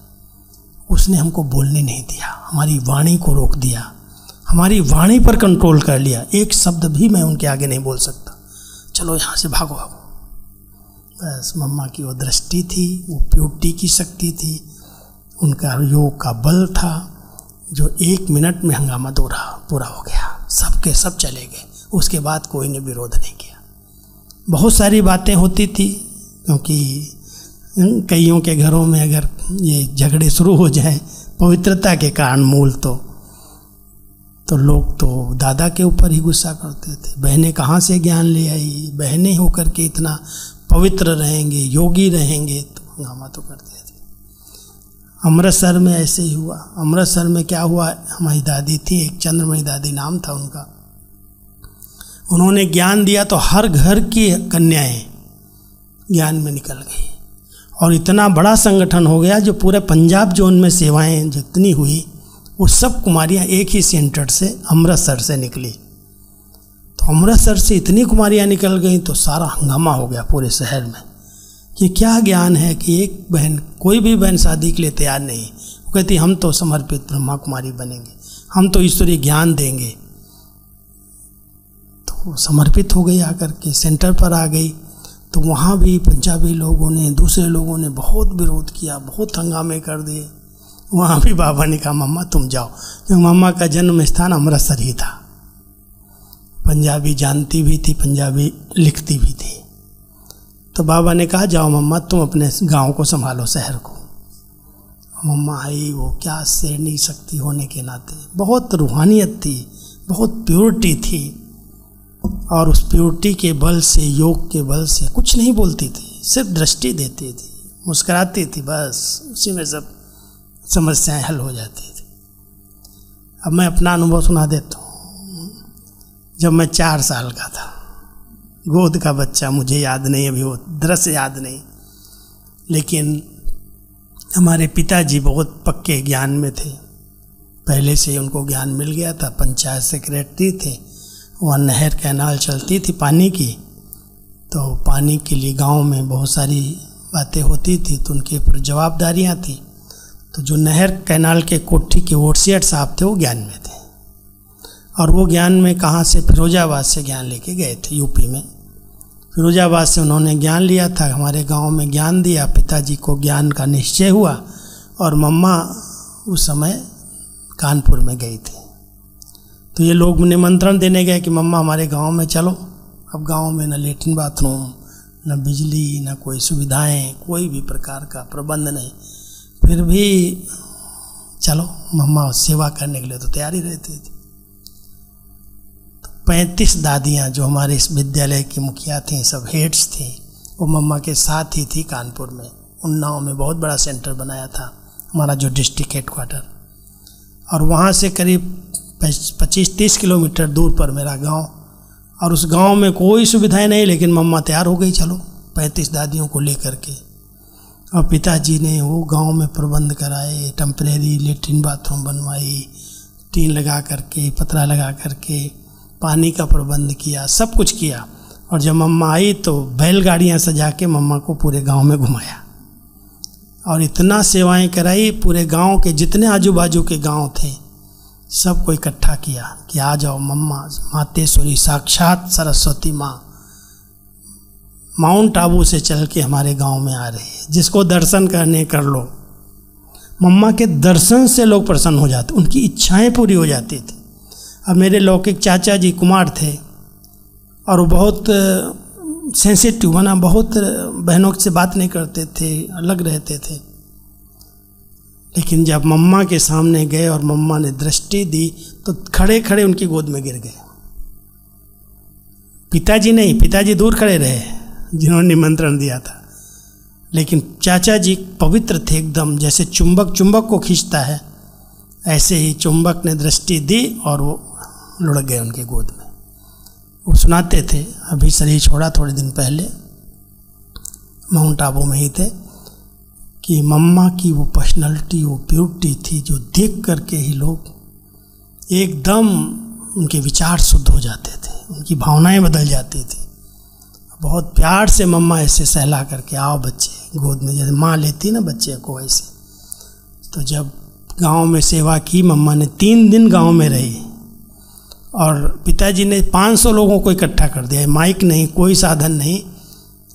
उसने हमको बोलने नहीं दिया। हमारी वाणी को रोक दिया। हमारी वाणी पर कंट्रोल कर लिया। एक शब्द भी मैं उनके आगे नहीं बोल सकता। चलो यहाँ से भागो भागो। बस मम्मा की वो दृष्टि थी, वो प्योरिटी की शक्ति थी। उनका योग का बल था, जो एक मिनट में हंगामा दो रहा पूरा हो गया। सबके सब चले गए। उसके बाद कोई ने विरोध नहीं किया। बहुत सारी बातें होती थी, क्योंकि कईयों के घरों में अगर ये झगड़े शुरू हो जाए, पवित्रता के कारण मूल तो तो लोग तो दादा के ऊपर ही गुस्सा करते थे। बहनें कहाँ से ज्ञान ले आई? बहनें होकर के इतना पवित्र रहेंगे, योगी रहेंगे तो हंगामा तो करते थे। अमृतसर में ऐसे ही हुआ। अमृतसर में क्या हुआ? हमारी दादी थी, एक चंद्रमणि दादी नाम था उनका। उन्होंने ज्ञान दिया तो हर घर की कन्याएँ ज्ञान में निकल गई। और इतना बड़ा संगठन हो गया जो पूरे पंजाब जोन में सेवाएँ जितनी हुई, वो सब कुमारियाँ एक ही सेंटर से अमृतसर से निकली। तो अमृतसर से इतनी कुमारियाँ निकल गई तो सारा हंगामा हो गया पूरे शहर में कि क्या ज्ञान है कि एक बहन, कोई भी बहन शादी के लिए तैयार नहीं। वो कहती, हम तो समर्पित ब्रह्मा कुमारी बनेंगे, हम तो ईश्वरीय ज्ञान देंगे। तो समर्पित हो गई आकर के, सेंटर पर आ गई। तो वहाँ भी पंजाबी लोगों ने, दूसरे लोगों ने बहुत विरोध किया, बहुत हंगामे कर दिए। वहाँ भी बाबा ने कहा, मम्मा, तुम जाओ। क्योंकि मम्मा का जन्म स्थान अमृतसर ही था। पंजाबी जानती भी थी, पंजाबी लिखती भी थी। तो बाबा ने कहा, जाओ मम्मा, तुम अपने गाँव को संभालो, शहर को। मम्मा आई, वो क्या शेरनी शक्ति होने के नाते, बहुत रूहानियत थी, बहुत प्योरिटी थी। और उस प्योरिटी के बल से, योग के बल से कुछ नहीं बोलती थी, सिर्फ़ दृष्टि देती थी, मुस्कराती थी, बस उसी में सब समस्याएँ हल हो जाती थी। अब मैं अपना अनुभव सुना देता हूँ। जब मैं चार साल का था, गोद का बच्चा, मुझे याद नहीं, अभी वो दृश्य याद नहीं, लेकिन हमारे पिताजी बहुत पक्के ज्ञान में थे। पहले से उनको ज्ञान मिल गया था, पंचायत सेक्रेटरी थे वहाँ नहर कैनाल चलती थी पानी की तो पानी के लिए गाँव में बहुत सारी बातें होती थी तो उनके ऊपर जवाबदारियाँ थी। तो जो नहर कैनाल के कोठी के ओटसियट साहब थे, वो ज्ञान में थे। और वो ज्ञान में कहाँ से फिरोजाबाद से ज्ञान लेके गए थे, यूपी में। फिरोजाबाद से उन्होंने ज्ञान लिया था, हमारे गाँव में ज्ञान दिया, पिताजी को ज्ञान का निश्चय हुआ, और मम्मा उस समय कानपुर में गई थी। तो ये लोग निमंत्रण देने गए कि, मम्मा, हमारे गाँव में चलो। अब गाँव में न लेटरिन बाथरूम, न बिजली, न कोई सुविधाएँ, कोई भी प्रकार का प्रबंध नहीं। फिर भी चलो, मम्मा, सेवा करने के लिए तो तैयारी रहती थी। तो पैंतीस दादियाँ जो हमारे इस विद्यालय की मुखिया थी, सब हेड्स थी, वो मम्मा के साथ ही थी कानपुर में। उन्नाव में बहुत बड़ा सेंटर बनाया था, हमारा जो डिस्ट्रिक्ट हेडक्वार्टर। और वहाँ से करीब पच्चीस, तीस किलोमीटर दूर पर मेरा गाँव। और उस गाँव में कोई सुविधाएँ नहीं, लेकिन मम्मा तैयार हो गई, चलो, पैंतीस दादियों को लेकर के। और पिताजी ने वो गाँव में प्रबंध कराए, टेम्परेरी लेटरिन बाथरूम बनवाई, टीन लगा करके, पतरा लगा करके, पानी का प्रबंध किया, सब कुछ किया। और जब मम्मा आई तो बैलगाड़ियाँ सजा के मम्मा को पूरे गाँव में घुमाया। और इतना सेवाएँ कराई, पूरे गाँव के जितने आजू बाजू के गाँव थे सबको इकट्ठा किया कि आ जाओ मम्मा, मातेश्वरी, साक्षात सरस्वती माँ। माउंट आबू से चल के हमारे गाँव में आ रही है। जिसको दर्शन करने कर लो। मम्मा के दर्शन से लोग प्रसन्न हो जाते, उनकी इच्छाएँ पूरी हो जाती थी। अब मेरे लौकिक चाचा जी कुमार थे और वो बहुत सेंसिटिव बना बहुत बहनों से बात नहीं करते थे, अलग रहते थे। लेकिन जब मम्मा के सामने गए और मम्मा ने दृष्टि दी तो खड़े खड़े उनकी गोद में गिर गए। पिताजी नहीं, पिताजी दूर खड़े रहे, जिन्होंने निमंत्रण दिया था। लेकिन चाचा जी पवित्र थे एकदम, जैसे चुंबक चुंबक को खींचता है। ऐसे ही चुंबक ने दृष्टि दी और वो लुढ़क गए उनके गोद में। वो सुनाते थे, अभी शरीर छोड़ा थोड़े दिन पहले, माउंट आबू में ही थे। कि मम्मा की वो पर्सनैलिटी वो प्योरिटी थी जो देख करके ही लोग एकदम उनके विचार शुद्ध हो जाते थे, उनकी भावनाएँ बदल जाती थी। बहुत प्यार से मम्मा ऐसे सहला करके, आओ बच्चे, गोद में जैसे माँ लेती ना बच्चे को ऐसे। तो जब गाँव में सेवा की, मम्मा ने तीन दिन गाँव में रही और पिताजी ने 500 लोगों को इकट्ठा कर दिया। माइक नहीं, कोई साधन नहीं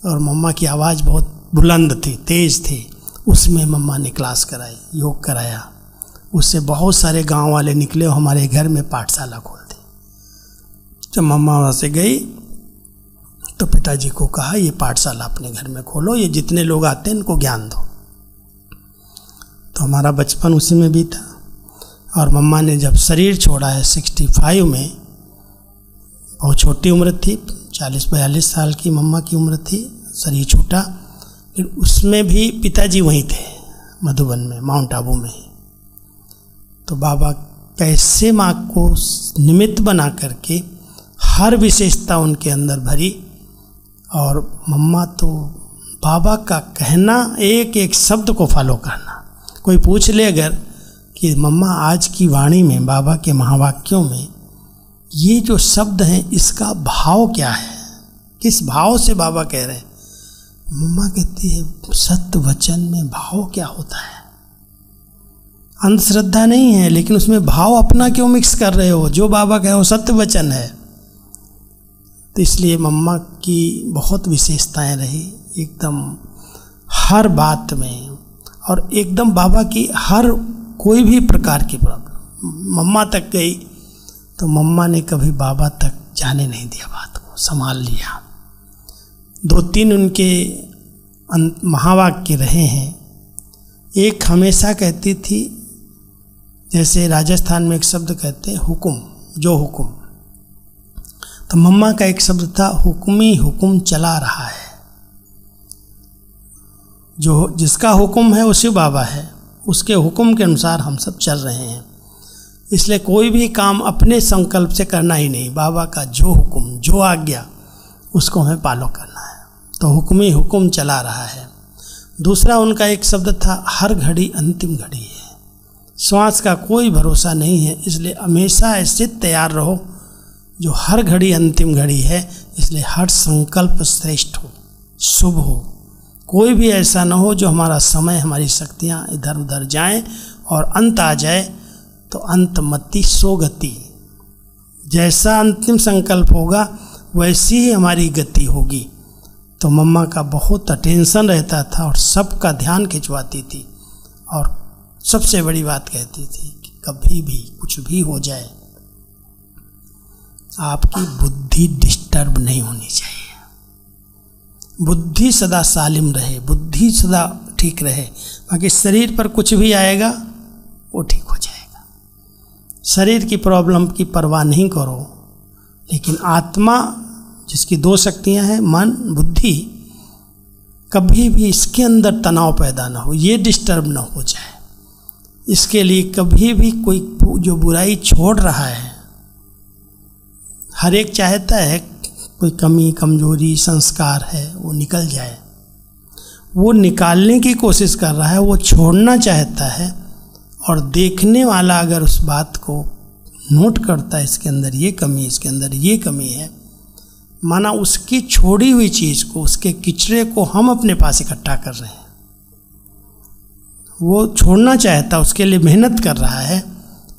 और मम्मा की आवाज़ बहुत बुलंद थी, तेज़ थी। उसमें मम्मा ने क्लास कराई, योग कराया। उससे बहुत सारे गाँव वाले निकले और हमारे घर में पाठशाला खोल दी। जब मम्मा वहाँ से गई तो पिताजी को कहा, ये पाठशाला अपने घर में खोलो, ये जितने लोग आते हैं, इनको ज्ञान दो। तो हमारा बचपन उसी में भी था और मम्मा ने जब शरीर छोड़ा है सिक्सटी फाइव में, बहुत छोटी उम्र थी, चालीस बयालीस साल की मम्मा की उम्र थी, शरीर छूटा। फिर उसमें भी पिताजी वहीं थे, मधुबन में, माउंट आबू में। तो बाबा कैसे माँ को निमित्त बना करके हर विशेषता उनके अंदर भरी और मम्मा तो बाबा का कहना, एक एक शब्द को फॉलो करना। कोई पूछ ले अगर कि मम्मा, आज की वाणी में, बाबा के महावाक्यों में ये जो शब्द हैं, इसका भाव क्या है? किस भाव से बाबा कह रहे हैं? मम्मा कहती है, सत्य वचन में भाव क्या होता है? अंधश्रद्धा नहीं है, लेकिन उसमें भाव अपना क्यों मिक्स कर रहे हो? जो बाबा कहे वो सत्य वचन है। तो इसलिए मम्मा की बहुत विशेषताएँ रही एकदम हर बात में, और एकदम बाबा की हर कोई भी प्रकार की प्रॉब्लम मम्मा तक गई तो मम्मा ने कभी बाबा तक जाने नहीं दिया बात को, संभाल लिया। दो तीन उनके महावाक्य रहे हैं। एक हमेशा कहती थी, जैसे राजस्थान में एक शब्द कहते हैं, हुकुम, जो हुकुम। तो मम्मा का एक शब्द था, हुक्मी हुकुम चला रहा है। जो जिसका हुक्म है उसी बाबा है। उसके हुक्म के अनुसार हम सब चल रहे हैं। इसलिए कोई भी काम अपने संकल्प से करना ही नहीं। बाबा का जो हुक्म, जो आज्ञा, उसको हमें फॉलो करना है। तो हुक्म ही हुक्म चला रहा है। दूसरा उनका एक शब्द था, हर घड़ी अंतिम घड़ी है। श्वास का कोई भरोसा नहीं है, इसलिए हमेशा ऐसे तैयार रहो जो हर घड़ी अंतिम घड़ी है, इसलिए हर संकल्प श्रेष्ठ हो, शुभ हो। कोई भी ऐसा न हो जो हमारा समय, हमारी शक्तियाँ इधर उधर जाएँ और अंत आ जाए तो अंत मति सोगति। जैसा अंतिम संकल्प होगा, वैसी ही हमारी गति होगी। तो मम्मा का बहुत अटेंशन रहता था और सबका ध्यान खिंचवाती थी और सबसे बड़ी बात कहती थी कि कभी भी कुछ भी हो जाए, आपकी बुद्धि डिस्टर्ब नहीं होनी चाहिए। बुद्धि सदा सालिम रहे, बुद्धि सदा ठीक रहे, बाकी शरीर पर कुछ भी आएगा, वो ठीक हो जाएगा। शरीर की प्रॉब्लम की परवाह नहीं करो, लेकिन आत्मा जिसकी दो शक्तियाँ हैं, मन, बुद्धि, कभी भी इसके अंदर तनाव पैदा ना हो, ये डिस्टर्ब ना हो जाए। इसके लिए कभी भी कोई जो बुराई छोड़ रहा है, हर एक चाहता है कोई कमी, कमज़ोरी, संस्कार है, वो निकल जाए। वो निकालने की कोशिश कर रहा है, वो छोड़ना चाहता है और देखने वाला अगर उस बात को नोट करता है, इसके अंदर ये कमी, इसके अंदर ये कमी है माना उसकी छोड़ी हुई चीज़ को, उसके किचरे को हम अपने पास इकट्ठा कर रहे हैं। वो छोड़ना चाहता, उसके लिए मेहनत कर रहा है,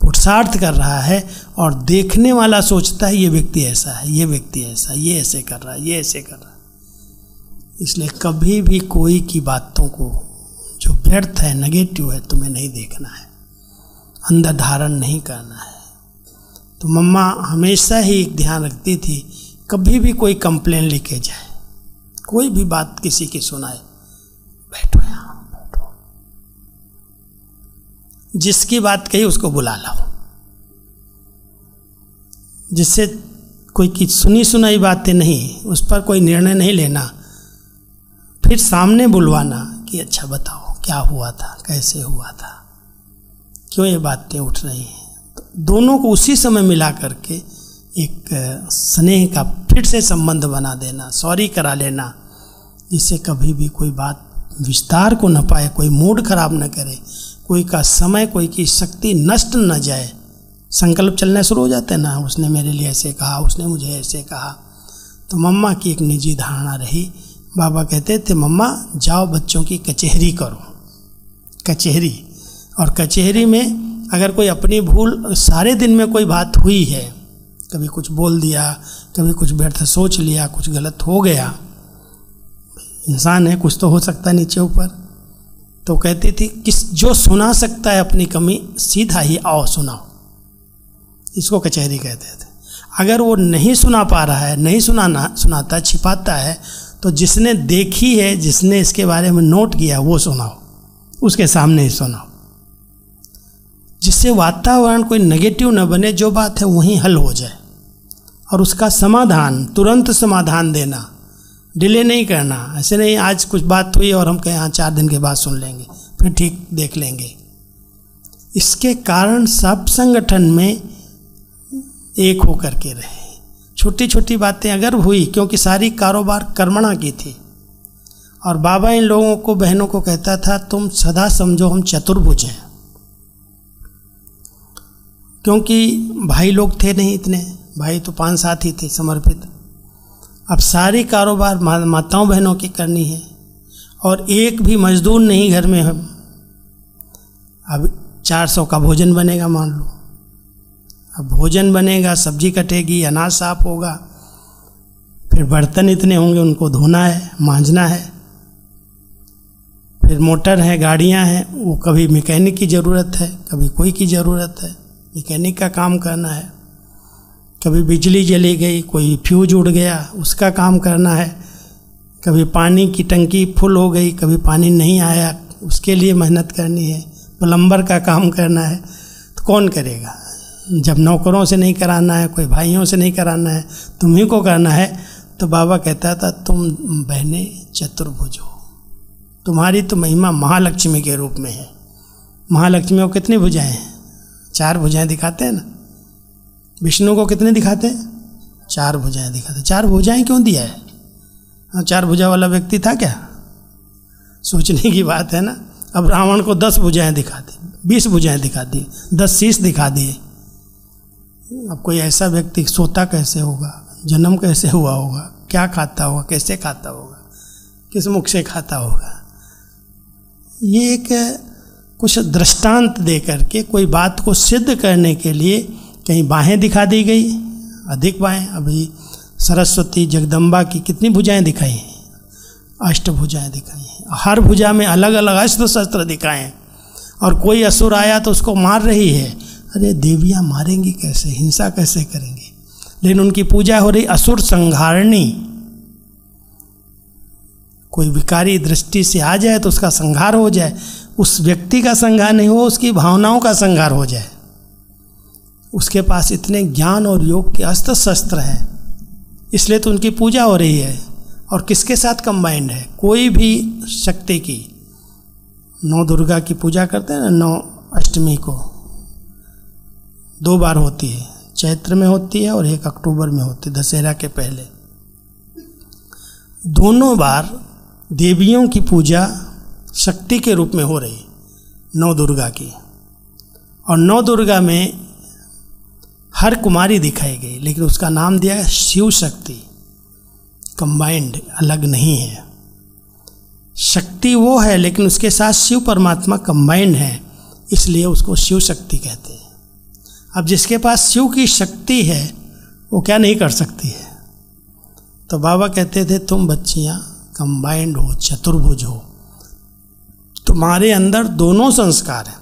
पुरुषार्थ कर रहा है और देखने वाला सोचता है, ये व्यक्ति ऐसा है, ये व्यक्ति ऐसा ये ऐसे कर रहा है, ये ऐसे कर रहा है। इसलिए कभी भी कोई की बातों को, जो व्यर्थ है नेगेटिव है, तुम्हें नहीं देखना है। अंदर धारण नहीं करना है। तो मम्मा हमेशा ही एक ध्यान रखती थी कभी भी कोई कंप्लेन लिखे जाए, कोई भी बात किसी की सुनाए, बैठो यहाँ, बैठो। जिसकी बात कही उसको बुला लाओ। जिससे कोई की सुनी सुनाई बातें नहीं, उस पर कोई निर्णय नहीं लेना, फिर सामने बुलवाना कि अच्छा बताओ, क्या हुआ था, कैसे हुआ था, क्यों ये बातें उठ रही हैं? तो दोनों को उसी समय मिला करके एक स्नेह का फिर से संबंध बना देना, सॉरी करा लेना, जिससे कभी भी कोई बात विस्तार को न पाए, कोई मूड खराब न करे, कोई का समय, कोई की शक्ति नष्ट न जाए। संकल्प चलना शुरू हो जाते ना, उसने मेरे लिए ऐसे कहा, उसने मुझे ऐसे कहा। तो मम्मा की एक निजी धारणा रही। बाबा कहते थे, मम्मा, जाओ बच्चों की कचहरी करो। कचहरी। और कचहरी में अगर कोई अपनी भूल, सारे दिन में कोई बात हुई है कभी कुछ बोल दिया, कभी कुछ व्यर्थ सोच लिया, कुछ गलत हो गया। इंसान है, कुछ तो हो सकता है नीचे ऊपर। तो कहती थी, किस, जो सुना सकता है अपनी कमी, सीधा ही आओ सुनाओ। इसको कचहरी कहते थे। अगर वो नहीं सुना पा रहा है, नहीं सुनाना, सुनाता, छिपाता है तो जिसने देखी है, जिसने इसके बारे में नोट किया, वो सुनाओ। उसके सामने ही सुनाओ। जिससे वातावरण कोई नेगेटिव न बने, जो बात है, वहीं हल हो जाए। और उसका समाधान, तुरंत समाधान देना। डिले नहीं करना। ऐसे नहीं, आज कुछ बात हुई और हम कहें हाँ चार दिन के बाद सुन लेंगे, फिर ठीक देख लेंगे। इसके कारण सब संगठन में एक होकर के रहे। छोटी छोटी बातें अगर हुई, क्योंकि सारी कारोबार कर्मणा की थी, और बाबा इन लोगों को, बहनों को कहता था, तुम सदा समझो, हम चतुर्भुज हैं। क्योंकि भाई लोग थे नहीं इतने। भाई तो पाँच सात ही थे समर्पित। अब सारी कारोबार माताओं बहनों की करनी है और एक भी मजदूर नहीं घर में हम। अब चार सौ का भोजन बनेगा मान लो। अब भोजन बनेगा, सब्ज़ी कटेगी, अनाज साफ़ होगा, फिर बर्तन इतने होंगे, उनको धोना है, मांझना है, फिर मोटर है, गाड़ियाँ हैं, वो कभी मैकेनिक की ज़रूरत है, कभी कोई की ज़रूरत है, मैकेनिक का काम करना है। कभी बिजली जली गई, कोई फ्यूज उड़ गया, उसका काम करना है। कभी पानी की टंकी फुल हो गई, कभी पानी नहीं आया, उसके लिए मेहनत करनी है, प्लम्बर का काम करना है तो कौन करेगा? जब नौकरों से नहीं कराना है, कोई भाइयों से नहीं कराना है तुम्ही को करना है तो बाबा कहता था, तुम बहने चतुर्भुज हो। तुम्हारी तो महिमा महालक्ष्मी के रूप में है। महालक्ष्मी को कितनी भुजाएँ हैं? चार भुजाएँ दिखाते हैं ना? विष्णु को कितने दिखाते हैं? चार भुजाएँ दिखाते। चार भुजाएँ क्यों दिया है? हाँ चार भुजा वाला व्यक्ति था क्या? सोचने की बात है ना? अब रावण को दस भुजाएँ दिखा दी, बीस भुजाएँ दिखा दी, दस शीश दिखा दिए। अब कोई ऐसा व्यक्ति सोता कैसे होगा? जन्म कैसे हुआ होगा? क्या खाता होगा? कैसे खाता होगा? किस मुख से खाता होगा? ये एक कुछ दृष्टांत दे करके कोई बात को सिद्ध करने के लिए कहीं बाहें दिखा दी गई, अधिक बाहें। अभी सरस्वती, जगदम्बा की कितनी भुजाएँ दिखाई हैं? अष्ट भुजाएँ दिखाई हैं। हर भुजा में अलग अलग अस्त्र शस्त्र दिखाए और कोई असुर आया तो उसको मार रही है। अरे, देवियाँ मारेंगी कैसे? हिंसा कैसे करेंगी? लेकिन उनकी पूजा हो रही असुर संहारणी कोई विकारी दृष्टि से आ जाए तो उसका संहार हो जाए। उस व्यक्ति का संहार नहीं हो, उसकी भावनाओं का संहार हो जाए। उसके पास इतने ज्ञान और योग के अस्त्र शस्त्र हैं। इसलिए तो उनकी पूजा हो रही है। और किसके साथ कंबाइंड है? कोई भी शक्ति की। नौ दुर्गा की पूजा करते हैं ना, नौ अष्टमी को। दो बार होती है। चैत्र में होती है और एक अक्टूबर में होती है, दशहरा के पहले। दोनों बार देवियों की पूजा शक्ति के रूप में हो रही नौ दुर्गा की। और नौ दुर्गा में हर कुमारी दिखाई गई, लेकिन उसका नाम दिया शिव शक्ति। कंबाइंड अलग नहीं है। शक्ति वो है, लेकिन उसके साथ शिव परमात्मा कंबाइंड है, इसलिए उसको शिव शक्ति कहते हैं। अब जिसके पास शिव की शक्ति है, वो क्या नहीं कर सकती है? तो बाबा कहते थे, तुम बच्चियाँ कंबाइंड हो, चतुर्भुज हो। तुम्हारे अंदर दोनों संस्कार हैं।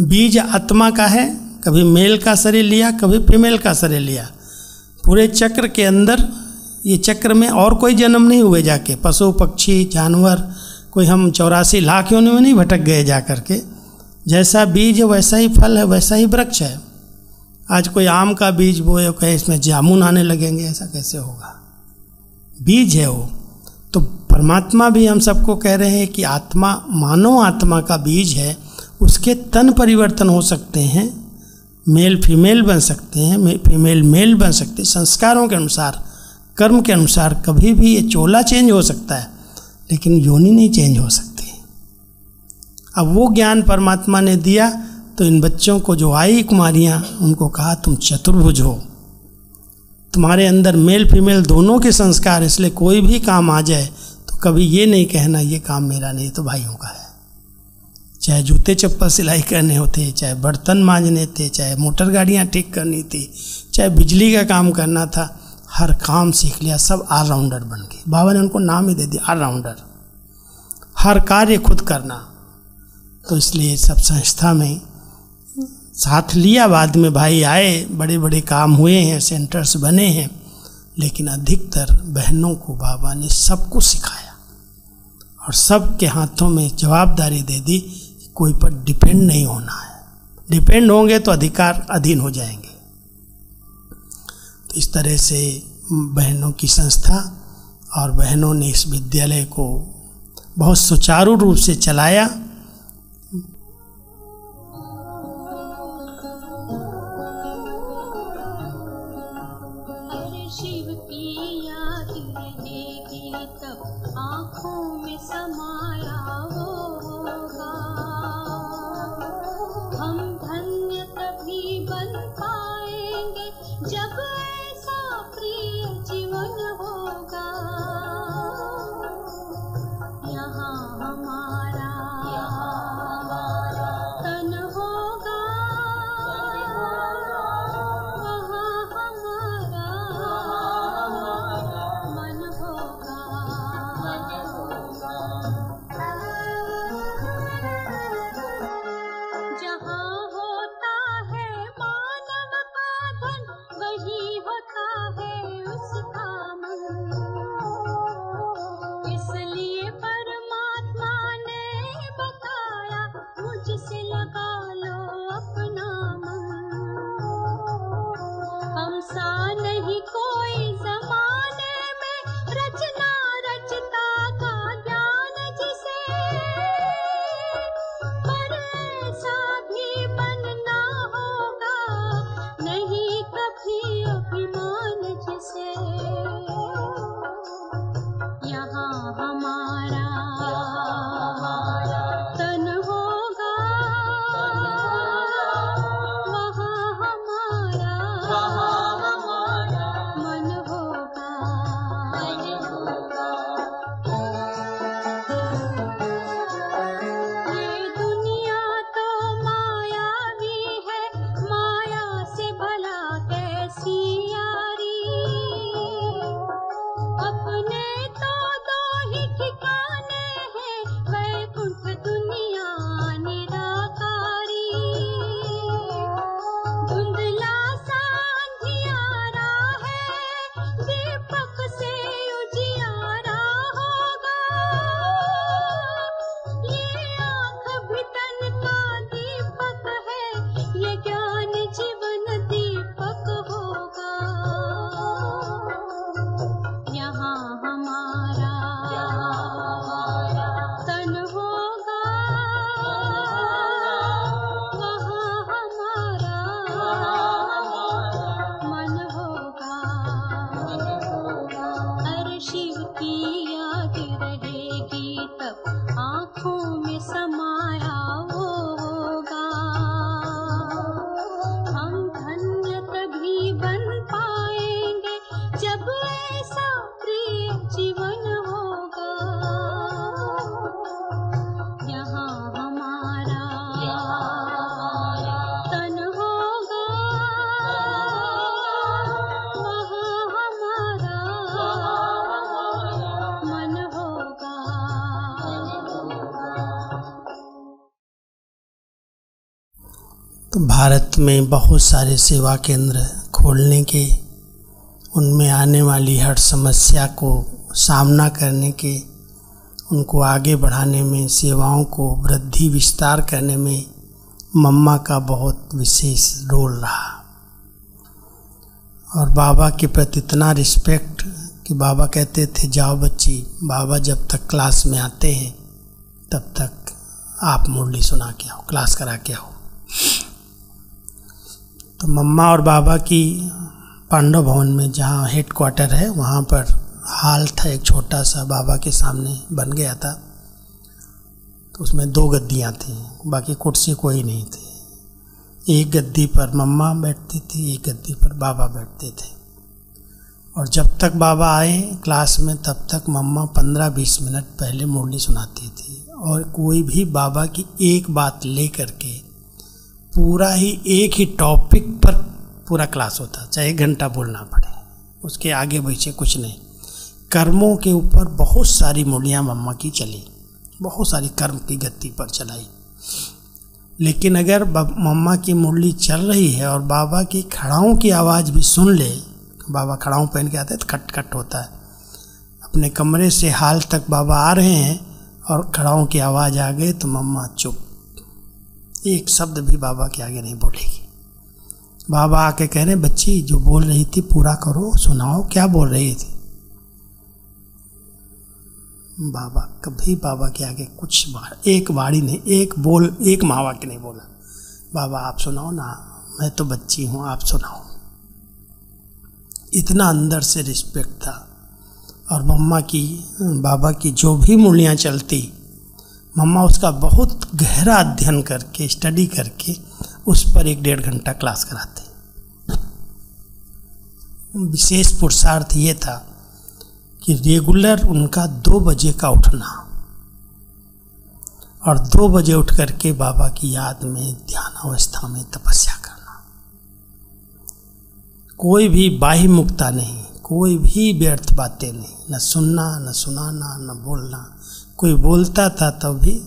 बीज आत्मा का है कभी मेल का शरीर लिया, कभी फीमेल का शरीर लिया। पूरे चक्र के अंदर, ये चक्र में और कोई जन्म नहीं हुए जाके। पशु, पक्षी, जानवर, कोई हम चौरासी लाख योनि में नहीं भटक गए जा कर के जैसा बीज है, वैसा ही फल है, वैसा ही वृक्ष है। आज कोई आम का बीज बोए कहे, इसमें जामुन आने लगेंगे, ऐसा कैसे होगा? बीज है वो। तो परमात्मा भी हम सबको कह रहे हैं कि आत्मा, मानव आत्मा का बीज है, उसके तन परिवर्तन हो सकते हैं। मेल फीमेल बन सकते हैं फीमेल मेल बन सकते हैं। संस्कारों के अनुसार, कर्म के अनुसार कभी भी ये चोला चेंज हो सकता है, लेकिन योनि नहीं चेंज हो सकती। अब वो ज्ञान परमात्मा ने दिया तो इन बच्चों को जो आई कुमारियाँ, उनको कहा, तुम चतुर्भुज हो। तुम्हारे अंदर मेल फीमेल दोनों के संस्कार इसलिए कोई भी काम आ जाए तो कभी ये नहीं कहना, ये काम मेरा नहीं तो भाइयों का है। चाहे जूते चप्पल सिलाई करने होते, चाहे बर्तन मांजने थे, चाहे मोटर गाड़ियाँ ठीक करनी थी, चाहे बिजली का काम करना था, हर काम सीख लिया, सब ऑलराउंडर बन गए। बाबा ने उनको नाम ही दे दिया ऑलराउंडर हर कार्य खुद करना। तो इसलिए सब संस्था में साथ लिया, बाद में भाई आए बड़े बड़े काम हुए हैं सेंटर्स बने हैं, लेकिन अधिकतर बहनों को बाबा ने सब कुछ सिखाया और सबके हाथों में जवाबदारी दे दी कोई पर डिपेंड नहीं होना है। डिपेंड होंगे तो अधिकार अधीन हो जाएँगे। तो इस तरह से बहनों की संस्था और बहनों ने इस विद्यालय को बहुत सुचारू रूप से चलाया। भारत में बहुत सारे सेवा केंद्र खोलने के, उनमें आने वाली हर समस्या को सामना करने के, उनको आगे बढ़ाने में, सेवाओं को वृद्धि विस्तार करने में मम्मा का बहुत विशेष रोल रहा। और बाबा के प्रति इतना रिस्पेक्ट कि बाबा कहते थे, जाओ बच्ची, बाबा जब तक क्लास में आते हैं, तब तक आप मुरली सुना के आओ, क्लास करा के आओ। तो मम्मा और बाबा की पांडव भवन में जहाँ हेड क्वार्टर है, वहाँ पर हाल था एक छोटा सा बाबा के सामने बन गया था। तो उसमें दो गद्दियाँ थी, बाकी कुर्सी कोई नहीं थी। एक गद्दी पर मम्मा बैठती थी, एक गद्दी पर बाबा बैठते थे। और जब तक बाबा आए क्लास में, तब तक मम्मा पंद्रह बीस मिनट पहले मुरली सुनाती थी। और कोई भी बाबा की एक बात ले करके पूरा ही एक ही टॉपिक पर पूरा क्लास होता, चाहे घंटा बोलना पड़े, उसके आगे पीछे कुछ नहीं। कर्मों के ऊपर बहुत सारी मुड़ियाँ मम्मा की चली, बहुत सारी कर्म की गति पर चलाई। लेकिन अगर मम्मा की मुरली चल रही है और बाबा की खड़ाओं की आवाज़ भी सुन ले, बाबा खड़ाऊँ पहन के आते हैं तो खट खट होता है। अपने कमरे से हाल तक बाबा आ रहे हैं और खड़ाओं की आवाज़ आ गई तो मम्मा चुप। एक शब्द भी बाबा के आगे नहीं बोलेगी। बाबा आके कह रहे बच्ची, जो बोल रही थी, पूरा करो, सुनाओ, क्या बोल रही थी? बाबा, कभी बाबा के आगे कुछ बार एक बाड़ी नहीं, एक बोल, एक मावा के नहीं बोला। बाबा, आप सुनाओ ना, मैं तो बच्ची हूँ, आप सुनाओ। इतना अंदर से रिस्पेक्ट था। और मम्मा की, बाबा की जो भी मुरलियाँ चलती मम्मा उसका बहुत गहरा अध्ययन करके स्टडी करके, उस पर एक डेढ़ घंटा क्लास कराते। विशेष पुरुषार्थ ये था कि रेगुलर उनका दो बजे का उठना और दो बजे उठ करके बाबा की याद में, ध्यान अवस्था में तपस्या करना। कोई भी बाह्य मुक्ता नहीं, कोई भी व्यर्थ बातें नहीं, न सुनना, न सुनाना, न बोलना कोई बोलता था तब भी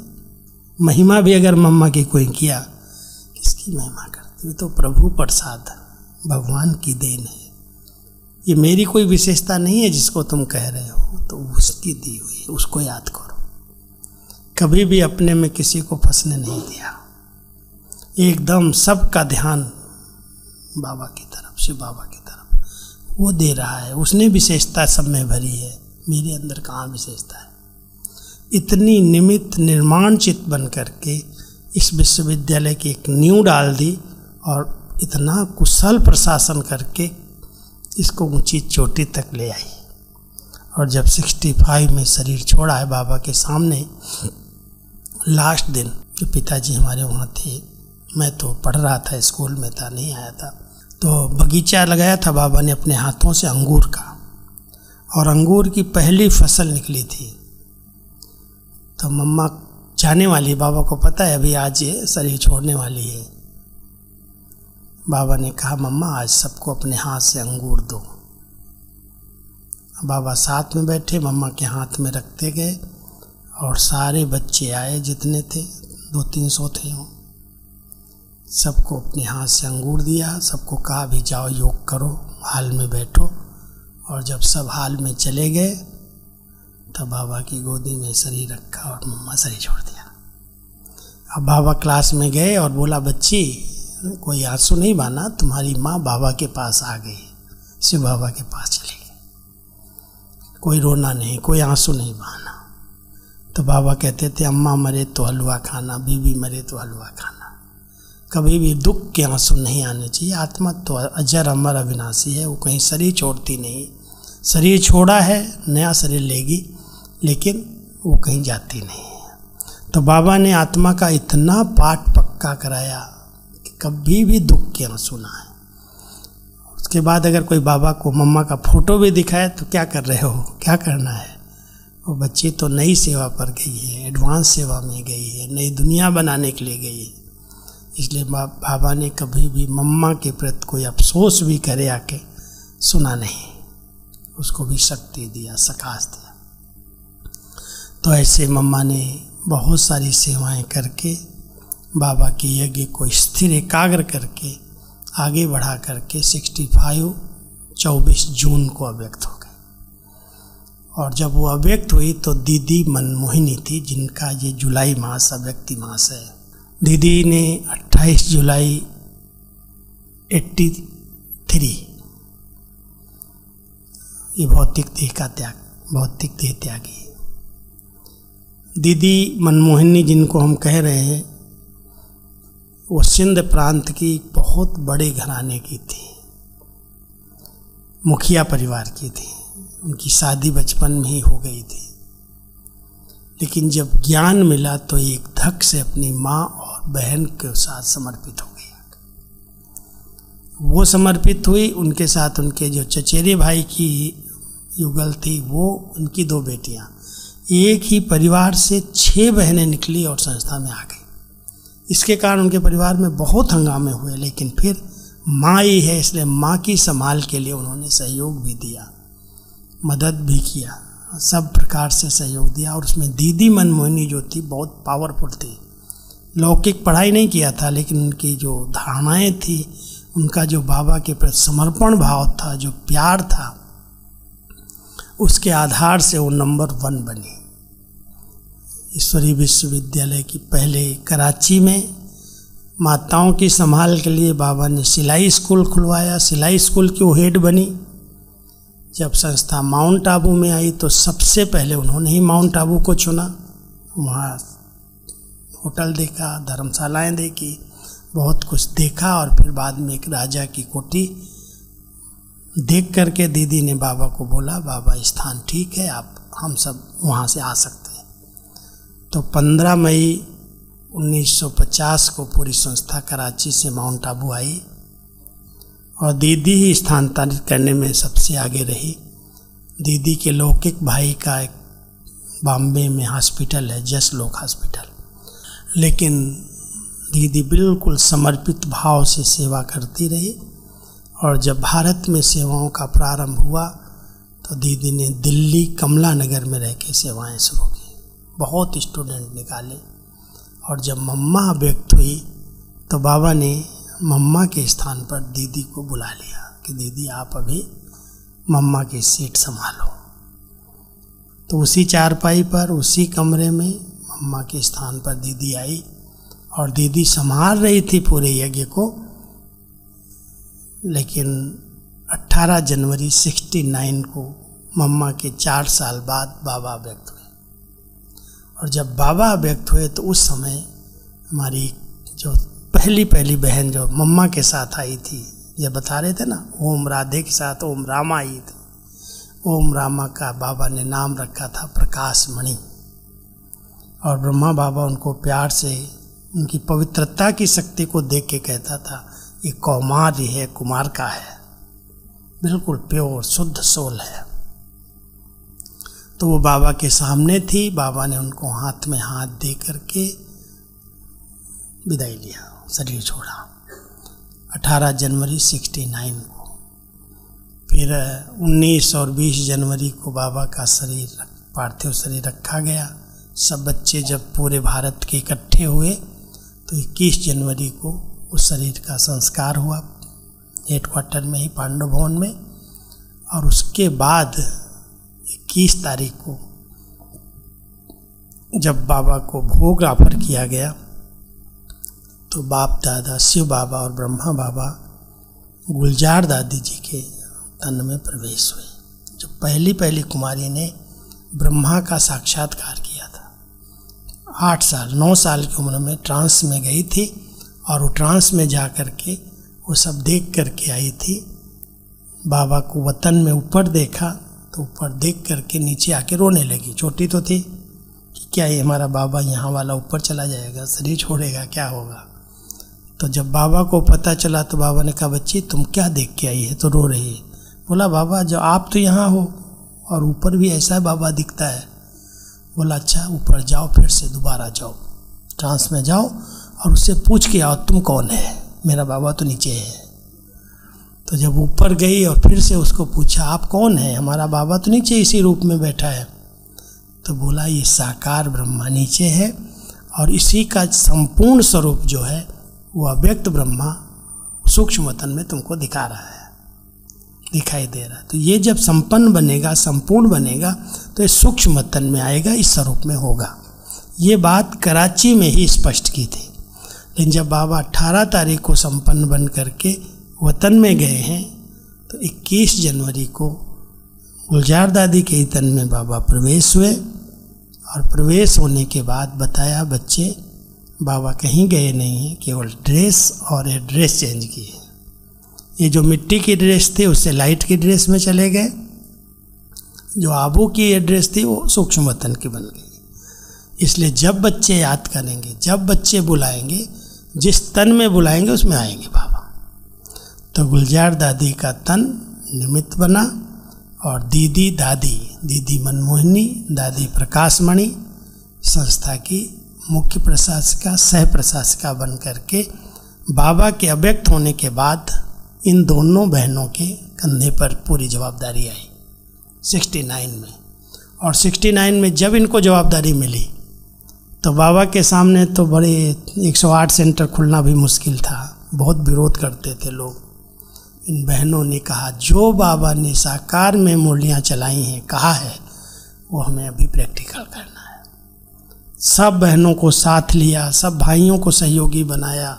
महिमा भी अगर मम्मा की कोई किया, किसकी महिमा करती तो प्रभु प्रसाद, भगवान की देन है। ये मेरी कोई विशेषता नहीं है जिसको तुम कह रहे हो तो उसकी दी हुई है, उसको याद करो। कभी भी अपने में किसी को फंसने नहीं दिया। एकदम सबका ध्यान बाबा की तरफ़ से, बाबा की तरफ़। वो दे रहा है, उसने विशेषता सब में भरी है। मेरे अंदर कहाँ विशेषता है? इतनी निमित्त निर्माण चित बन करके इस विश्वविद्यालय की एक नींव डाल दी और इतना कुशल प्रशासन करके इसको ऊँची चोटी तक ले आई। और जब 65 में शरीर छोड़ा है बाबा के सामने, लास्ट दिन जो पिताजी हमारे वहाँ थे, मैं तो पढ़ रहा था, स्कूल में था, नहीं आया था तो बगीचा लगाया था बाबा ने अपने हाथों से अंगूर का। और अंगूर की पहली फ़सल निकली थी। तो मम्मा जाने वाली, बाबा को पता है अभी आज ये शरीर छोड़ने वाली है। बाबा ने कहा, मम्मा, आज सबको अपने हाथ से अंगूर दो। बाबा साथ में बैठे, मम्मा के हाथ में रखते गए और सारे बच्चे आए जितने थे दो तीन सौ थे वो। सबको अपने हाथ से अंगूर दिया, सबको कहा भी जाओ, योग करो, हाल में बैठो। और जब सब हाल में चले गए तब बाबा की गोदी में शरीर रखा और मम्मा शरीर छोड़ दिया। अब बाबा क्लास में गए और बोला, बच्ची, कोई आँसू नहीं बाना, तुम्हारी माँ बाबा के पास आ गई शिव बाबा के पास चली गई। कोई रोना नहीं, कोई आँसू नहीं बहाना तो बाबा कहते थे, अम्मा मरे तो हलवा खाना बीबी मरे तो हलवा खाना। कभी भी दुख के आँसू नहीं आने चाहिए। आत्मा तो अजर अमर अविनाशी है, वो कहीं शरीर छोड़ती नहीं। शरीर छोड़ा है, नया शरीर लेगी। लेकिन वो कहीं जाती नहीं है। तो बाबा ने आत्मा का इतना पाठ पक्का कराया कि कभी भी दुख के ना है। उसके बाद अगर कोई बाबा को मम्मा का फ़ोटो भी दिखाए तो क्या कर रहे हो? क्या करना है? वो बच्ची तो नई सेवा पर गई है, एडवांस सेवा में गई है, नई दुनिया बनाने के लिए गई है। इसलिए बाबा ने कभी भी मम्मा के प्रति कोई अफसोस भी करे आके सुना नहीं। उसको भी शक्ति दिया, सकाश दिया। तो ऐसे मम्मा ने बहुत सारी सेवाएँ करके, बाबा के यज्ञ को स्थिर एकाग्र करके, आगे बढ़ा करके 65 24 जून को अव्यक्त हो गए। और जब वो अव्यक्त हुई तो दीदी मनमोहिनी थी, जिनका ये जुलाई मास अव्यक्ति मास है। दीदी ने 28 जुलाई 83 ये भौतिक देह का त्याग, भौतिक देह त्यागी। दीदी मनमोहिनी जिनको हम कह रहे हैं, वो सिंध प्रांत की बहुत बड़े घराने की थी। मुखिया परिवार की थी। उनकी शादी बचपन में ही हो गई थी। लेकिन जब ज्ञान मिला तो एक धक से अपनी माँ और बहन के साथ समर्पित हो गई वो समर्पित हुई, उनके साथ उनके जो चचेरे भाई की युगल थी, वो उनकी दो बेटियाँ। एक ही परिवार से छह बहनें निकली और संस्था में आ गई। इसके कारण उनके परिवार में बहुत हंगामे हुए, लेकिन फिर माँ ही है, इसलिए माँ की संभाल के लिए उन्होंने सहयोग भी दिया, मदद भी किया, सब प्रकार से सहयोग दिया। और उसमें दीदी मनमोहिनी जो थी, बहुत पावरफुल थी। लौकिक पढ़ाई नहीं किया था, लेकिन उनकी जो धारणाएँ थी, उनका जो बाबा के प्रति समर्पण भाव था, जो प्यार था, उसके आधार से वो नंबर वन बनी। ईश्वरी विश्वविद्यालय की पहले कराची में माताओं की संभाल के लिए बाबा ने सिलाई स्कूल खुलवाया। सिलाई स्कूल की वो हेड बनी। जब संस्था माउंट आबू में आई तो सबसे पहले उन्होंने ही माउंट आबू को चुना। वहाँ होटल देखा, धर्मशालाएँ देखी, बहुत कुछ देखा और फिर बाद में एक राजा की कोठी देख करके दीदी ने बाबा को बोला, बाबा, स्थान ठीक है, आप, हम सब वहाँ से आ सकते तो 15 मई 1950 को पूरी संस्था कराची से माउंट आबू आई और दीदी ही स्थानांतरित करने में सबसे आगे रही। दीदी के लौकिक भाई का एक बॉम्बे में हॉस्पिटल है, जस लोक हॉस्पिटल। लेकिन दीदी बिल्कुल समर्पित भाव से सेवा करती रही और जब भारत में सेवाओं का प्रारंभ हुआ तो दीदी ने दिल्ली कमला नगर में रह के सेवाएँ शुरू बहुत स्टूडेंट निकाले। और जब मम्मा व्यक्त हुई तो बाबा ने मम्मा के स्थान पर दीदी को बुला लिया कि दीदी, आप अभी मम्मा की सीट संभालो। तो उसी चारपाई पर, उसी कमरे में मम्मा के स्थान पर दीदी आई और दीदी संभाल रही थी पूरे यज्ञ को। लेकिन 18 जनवरी 69 को मम्मा के चार साल बाद बाबा व्यक्त हुए। और जब बाबा व्यक्त हुए तो उस समय हमारी जो पहली पहली बहन जो मम्मा के साथ आई थी, ये बता रहे थे ना, ओम राधे के साथ ओम रामा आई थी। ओम रामा का बाबा ने नाम रखा था प्रकाश मणि और ब्रह्मा बाबा उनको प्यार से, उनकी पवित्रता की शक्ति को देख के कहता था, ये कौमार ही है, कुमार का है। बिल्कुल प्योर, शुद्ध सोल है। तो वो बाबा के सामने थी। बाबा ने उनको हाथ में हाथ दे करके विदाई लिया, शरीर छोड़ा। 18 जनवरी 69 को। फिर 19 और 20 जनवरी को बाबा का शरीर पार्थिव शरीर रखा गया। सब बच्चे जब पूरे भारत के इकट्ठे हुए तो 21 जनवरी को उस शरीर का संस्कार हुआ, हेडक्वार्टर में ही पांडव भवन में। और उसके बाद 21 तारीख को जब बाबा को भोग ऑफ़र किया गया तो बाप दादा, शिव बाबा और ब्रह्मा बाबा गुलजार दादी जी के तन में प्रवेश हुए। जो पहली पहली कुमारी ने ब्रह्मा का साक्षात्कार किया था। आठ साल, नौ साल की उम्र में ट्रांस में गई थी और वो ट्रांस में जा कर के वो सब देख कर के आई थी। बाबा को वतन में ऊपर देखा तो ऊपर देख कर के नीचे आके रोने लगी। छोटी तो थी कि क्या ये हमारा बाबा यहाँ वाला ऊपर चला जाएगा? शरीर छोड़ेगा, क्या होगा? तो जब बाबा को पता चला तो बाबा ने कहा, बच्ची, तुम क्या देख के आई है? तो रो रही है। बोला, बाबा, जो आप तो यहाँ हो और ऊपर भी ऐसा बाबा दिखता है। बोला अच्छा ऊपर जाओ, फिर से दोबारा जाओ। ट्रांस में जाओ और उससे पूछ के आओ, तुम कौन है? मेरा बाबा तो नीचे है। तो जब ऊपर गई और फिर से उसको पूछा, आप कौन है? हमारा बाबा तो नीचे इसी रूप में बैठा है। तो बोला, ये साकार ब्रह्मा नीचे है और इसी का संपूर्ण स्वरूप जो है, वो अव्यक्त ब्रह्मा सूक्ष्म वतन में तुमको दिखा रहा है, दिखाई दे रहा है। तो ये जब संपन्न बनेगा, संपूर्ण बनेगा तो ये सूक्ष्म वतन में आएगा, इस स्वरूप में होगा। ये बात कराची में ही स्पष्ट की थी। लेकिन जब बाबा अट्ठारह तारीख को संपन्न बन करके वतन में गए हैं तो 21 जनवरी को गुलजार दादी के तन में बाबा प्रवेश हुए और प्रवेश होने के बाद बताया, बच्चे, बाबा कहीं गए नहीं हैं, केवल ड्रेस और एड्रेस चेंज की है। ये जो मिट्टी की ड्रेस थी, उससे लाइट की ड्रेस में चले गए। जो आबू की एड्रेस थी, वो सूक्ष्म वतन की बन गई। इसलिए जब बच्चे याद करेंगे, जब बच्चे बुलाएँगे, जिस तन में बुलाएँगे, उसमें आएँगे बाबा। तो गुलजार दादी का तन निमित्त बना और दीदी दादी, दीदी मनमोहिनी, दादी प्रकाशमणि, संस्था की मुख्य प्रशासिका, सह प्रशासिका बन करके बाबा के अव्यक्त होने के बाद इन दोनों बहनों के कंधे पर पूरी जवाबदारी आई। 69 में। और 69 में जब इनको जवाबदारी मिली तो बाबा के सामने तो बड़े 108 सेंटर खुलना भी मुश्किल था। बहुत विरोध करते थे लोग। इन बहनों ने कहा, जो बाबा ने साकार में मूर्तियाँ चलाई हैं, कहा है, वो हमें अभी प्रैक्टिकल करना है। सब बहनों को साथ लिया, सब भाइयों को सहयोगी बनाया,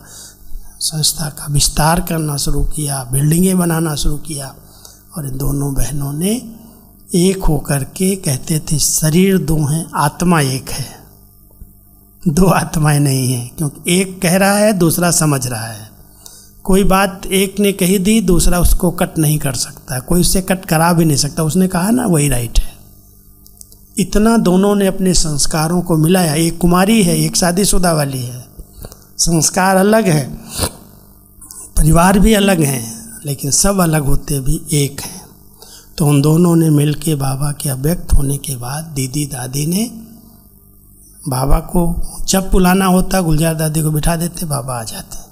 संस्था का विस्तार करना शुरू किया, बिल्डिंगें बनाना शुरू किया, और इन दोनों बहनों ने एक होकर के कहते थे, शरीर दो हैं, आत्मा एक है। दो आत्माएँ नहीं हैं, क्योंकि एक कह रहा है, दूसरा समझ रहा है। कोई बात एक ने कही दी, दूसरा उसको कट नहीं कर सकता। कोई उससे कट करा भी नहीं सकता। उसने कहा, ना, वही राइट है। इतना दोनों ने अपने संस्कारों को मिलाया। एक कुमारी है, एक शादीशुदा वाली है। संस्कार अलग है, परिवार भी अलग हैं, लेकिन सब अलग होते भी एक हैं। तो उन दोनों ने मिल के बाबा के अव्यक्त होने के बाद दीदी दादी ने बाबा को जब बुलाना होता, गुलजार दादी को बिठा देते, बाबा आ जाते।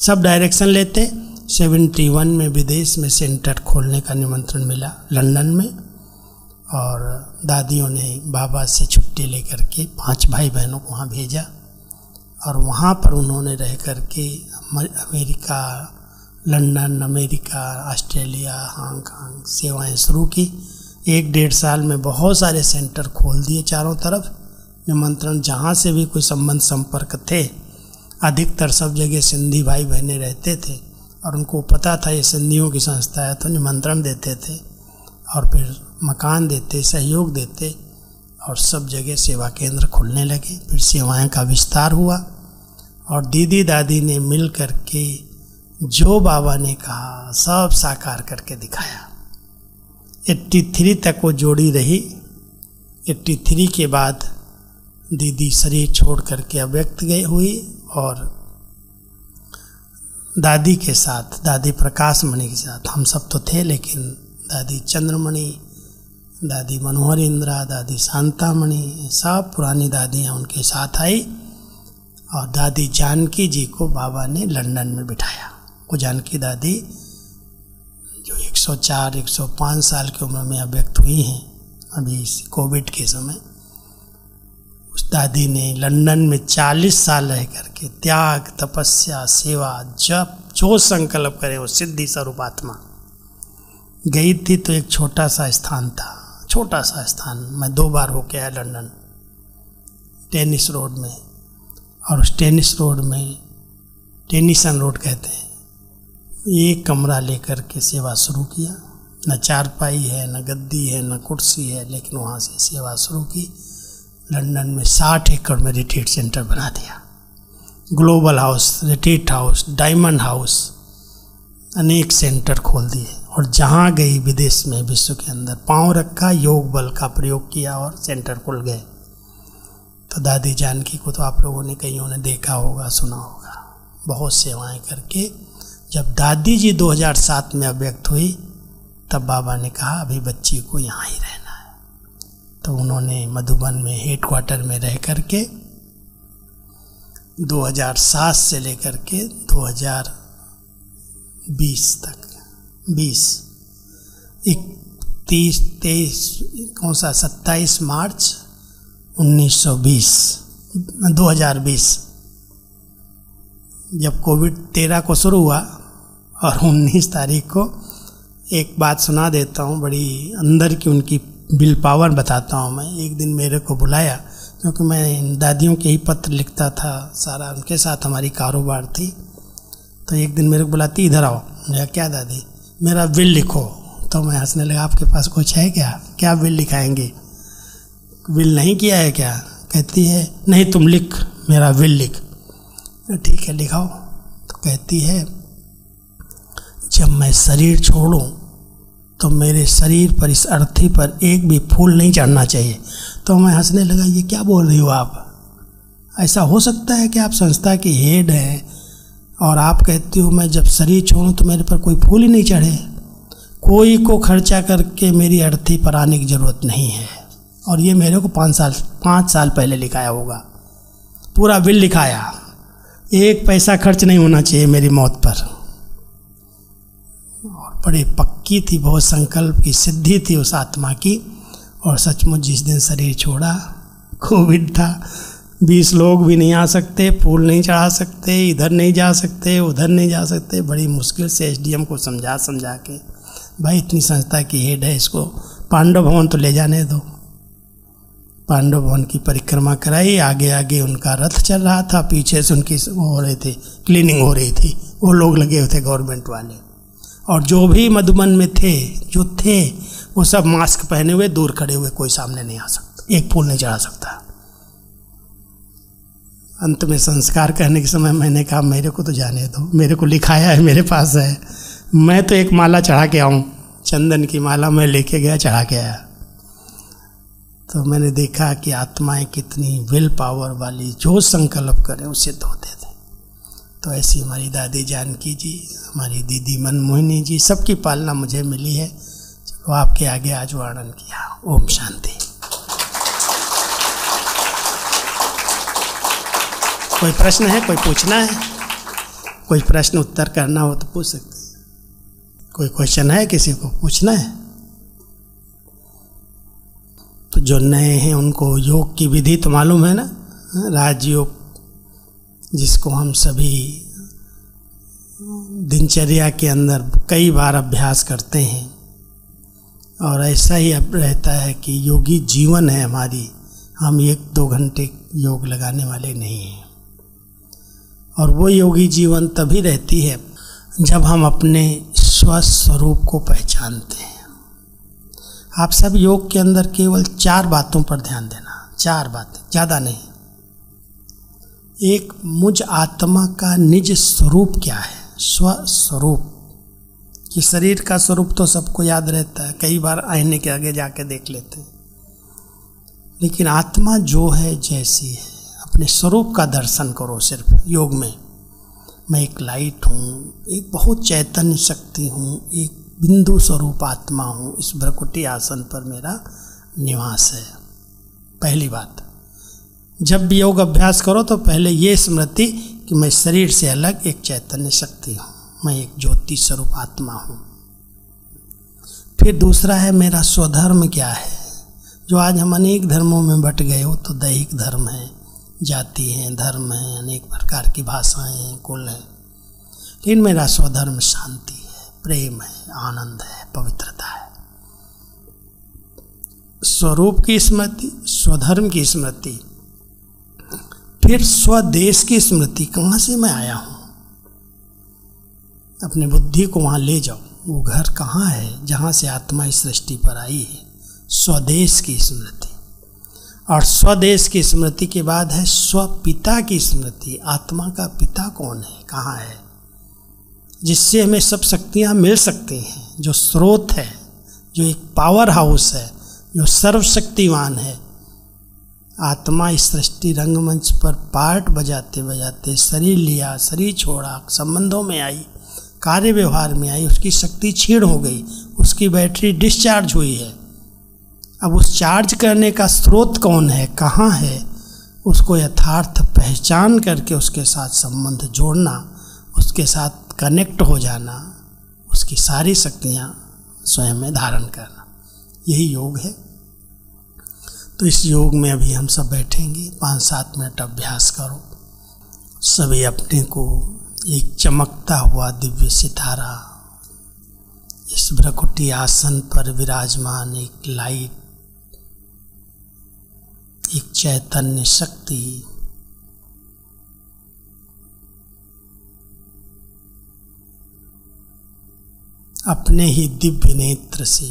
सब डायरेक्शन लेते। सेवेंटी वन में विदेश में सेंटर खोलने का निमंत्रण मिला लंदन में। और दादियों ने बाबा से छुट्टी लेकर के पाँच भाई बहनों को वहाँ भेजा। और वहाँ पर उन्होंने रह कर के America, London, America, Australia Hong Kong सेवाएँ शुरू की। एक डेढ़ साल में बहुत सारे सेंटर खोल दिए चारों तरफ़। निमंत्रण जहाँ से भी कोई संबंध संपर्क थे अधिकतर सब जगह सिंधी भाई बहने रहते थे और उनको पता था ये सिंधियों की संस्था है तो निमंत्रण देते थे और फिर मकान देते, सहयोग देते और सब जगह सेवा केंद्र खुलने लगे। फिर सेवाएँ का विस्तार हुआ और दीदी दादी ने मिल कर के जो बाबा ने कहा सब साकार करके दिखाया। एट्टी थ्री तक वो जोड़ी रही। एट्टी थ्री के बाद दीदी शरीर छोड़ करके अव्यक्त गई हुई और दादी के साथ, दादी प्रकाश मणि के साथ, हम सब तो थे, लेकिन दादी चंद्रमणि, दादी मनोहर इंद्रा, दादी शांतामणि सब पुरानी दादियाँ उनके साथ आई और दादी जानकी जी को बाबा ने लंदन में बिठाया। वो जानकी दादी, जो 104 105 साल की उम्र में अव्यक्त हुई हैं, अभी कोविड के समय। उस दादी ने लंदन में चालीस साल रह करके त्याग, तपस्या, सेवा जब जो संकल्प करे, वो सिद्धि स्वरूप आत्मा। गई थी तो एक छोटा सा स्थान था, छोटा सा स्थान। मैं दो बार होके आया लंदन, टेनिस रोड में। और उस टेनिस रोड में टेनिसन रोड कहते हैं। एक कमरा लेकर के सेवा शुरू किया। न चारपाई है, न गद्दी है, न कुर्सी है, लेकिन वहाँ से सेवा शुरू की। लंदन में साठ एकड़ में रिट्रीट सेंटर बना दिया। Global house, retreat house, diamond house, अनेक सेंटर खोल दिए और जहाँ गई विदेश में विश्व के अंदर पाँव रखा, योग बल का प्रयोग किया और सेंटर खुल गए। तो दादी जानकी को तो आप लोगों ने कईयों ने देखा होगा, सुना होगा। बहुत सेवाएँ करके जब दादी जी 2007 में अव्यक्त हुई, तब बाबा ने कहा, अभी बच्ची को यहाँ ही रहना तो उन्होंने मधुबन में हेड क्वार्टर में रह कर के 2007 से लेकर के 2020 तक 20 इकतीस, तेईस, कौन सा, सत्ताईस मार्च 1920 2020 जब कोविड तेरह को शुरू हुआ और 19 तारीख को एक बात सुना देता हूँ, बड़ी अंदर की उनकी बिल पावर बताता हूँ मैं। एक दिन मेरे को बुलाया, क्योंकि मैं दादियों के ही पत्र लिखता था। सारा उनके साथ हमारी कारोबार थी। तो एक दिन मेरे को बुलाती इधर आओ। मेरा क्या दादी? मेरा बिल लिखो। तो मैं हंसने लगा, आपके पास कुछ है क्या? क्या बिल लिखाएँगे? बिल नहीं किया है क्या? कहती है, नहीं, तुम लिख, मेरा बिल लिख। ठीक है, लिखाओ। तो कहती है, जब मैं शरीर छोड़ूं तो मेरे शरीर पर, इस अर्थी पर एक भी फूल नहीं चढ़ना चाहिए। तो मैं हंसने लगा, ये क्या बोल रही हो आप? ऐसा हो सकता है कि आप संस्था की हेड हैं और आप कहती हो, मैं जब शरीर छोड़ूँ तो मेरे पर कोई फूल ही नहीं चढ़े। कोई को खर्चा करके मेरी अर्थी पर आने की ज़रूरत नहीं है। और ये मेरे को पाँच साल पाँच साल पहले लिखाया होगा। पूरा बिल लिखाया। एक पैसा खर्च नहीं होना चाहिए मेरी मौत पर। और बड़े पक्की थी, बहुत संकल्प की, सिद्धि थी उस आत्मा की, और सचमुच जिस दिन शरीर छोड़ा, कोविड था। बीस लोग भी नहीं आ सकते फूल नहीं चढ़ा सकते, इधर नहीं जा सकते, उधर नहीं जा सकते। बड़ी मुश्किल से एसडीएम को समझा समझा के, भाई, इतनी संस्था की हेड है, इसको पांडव भवन तो ले जाने दो। पांडव भवन की परिक्रमा कराई आगे आगे उनका रथ चल रहा था, पीछे से उनकी हो रहे थे क्लीनिंग हो रही थी, वो लोग लगे हुए थे गवर्नमेंट वाले। और जो भी मधुबन में थे, जो थे, वो सब मास्क पहने हुए, दूर खड़े हुए, कोई सामने नहीं आ सकता। एक फूल नहीं चढ़ा सकता। अंत में संस्कार करने के समय मैंने कहा, मेरे को तो जाने दो। मेरे को लिखाया है, मेरे पास है। मैं तो एक माला चढ़ा के आऊँ। चंदन की माला मैं लेके गया, चढ़ा के आया। तो मैंने देखा कि आत्माएँ कितनी विल पावर वाली, जो संकल्प करें, उसे होते थे तो ऐसी हमारी दादी जानकी जी, हमारी दीदी मनमोहिनी जी, सबकी पालना मुझे मिली है। चलो आपके आगे आज वर्णन किया। ओम शांति। कोई प्रश्न है, कोई पूछना है? कोई प्रश्न उत्तर करना हो तो पूछ सकते हैं। कोई क्वेश्चन है, किसी को पूछना है? तो जो नए हैं, उनको योग की विधि तो मालूम है ना? राजयोग जिसको हम सभी दिनचर्या के अंदर कई बार अभ्यास करते हैं। और ऐसा ही अब रहता है कि योगी जीवन है हमारी, हम एक दो घंटे योग लगाने वाले नहीं हैं। और वो योगी जीवन तभी रहती है जब हम अपने स्वस्वरूप को पहचानते हैं। आप सब योग के अंदर केवल चार बातों पर ध्यान देना, चार बातें, ज़्यादा नहीं। एक मुझ आत्मा का निज स्वरूप क्या है? स्वस्वरूप। कि शरीर का स्वरूप तो सबको याद रहता है, कई बार आईने के आगे जाके देख लेते हैं। लेकिन आत्मा जो है, जैसी है। अपने स्वरूप का दर्शन करो सिर्फ़ योग में। मैं एक लाइट हूँ, एक बहुत चैतन्य शक्ति हूँ, एक बिंदु स्वरूप आत्मा हूँ। इस भ्रकुटी आसन पर मेरा निवास है। पहली बात। जब भी योग अभ्यास करो तो पहले ये स्मृति कि मैं शरीर से अलग एक चैतन्य शक्ति हूँ। मैं एक ज्योति स्वरूप आत्मा हूँ। फिर दूसरा है, मेरा स्वधर्म क्या है? जो आज हम अनेक धर्मों में बट गए हो तो दैहिक धर्म है, जाति हैं, धर्म हैं, अनेक प्रकार की भाषाएँ हैं, कुल हैं। लेकिन मेरा स्वधर्म शांति है, प्रेम है, आनंद है, पवित्रता है। स्वरूप की स्मृति, स्वधर्म की स्मृति फिर स्वदेश की स्मृति, कहाँ से मैं आया हूँ? अपने बुद्धि को वहाँ ले जाओ। वो घर कहाँ है? जहाँ से आत्मा इस सृष्टि पर आई है। स्वदेश की स्मृति। और स्वदेश की स्मृति के बाद है स्वपिता की स्मृति। आत्मा का पिता कौन है? कहाँ है? जिससे हमें सब शक्तियाँ मिल सकती हैं। जो स्रोत है, जो एक पावर हाउस है, जो सर्वशक्तिवान है आत्मा इस सृष्टि रंगमंच पर पार्ट बजाते बजाते शरीर लिया, शरीर छोड़ा, संबंधों में आई, कार्य व्यवहार में आई, उसकी शक्ति छीड़ हो गई, उसकी बैटरी डिस्चार्ज हुई है। अब उस चार्ज करने का स्रोत कौन है, कहाँ है, उसको यथार्थ पहचान करके उसके साथ संबंध जोड़ना, उसके साथ कनेक्ट हो जाना, उसकी सारी शक्तियाँ स्वयं में धारण करना। यही योग है। तो इस योग में अभी हम सब बैठेंगे। पाँच सात मिनट अभ्यास करो। सभी अपने को एक चमकता हुआ दिव्य सितारा, इस भ्रकुटी आसन पर विराजमान एक लाइट एक चैतन्य शक्ति, अपने ही दिव्य नेत्र से,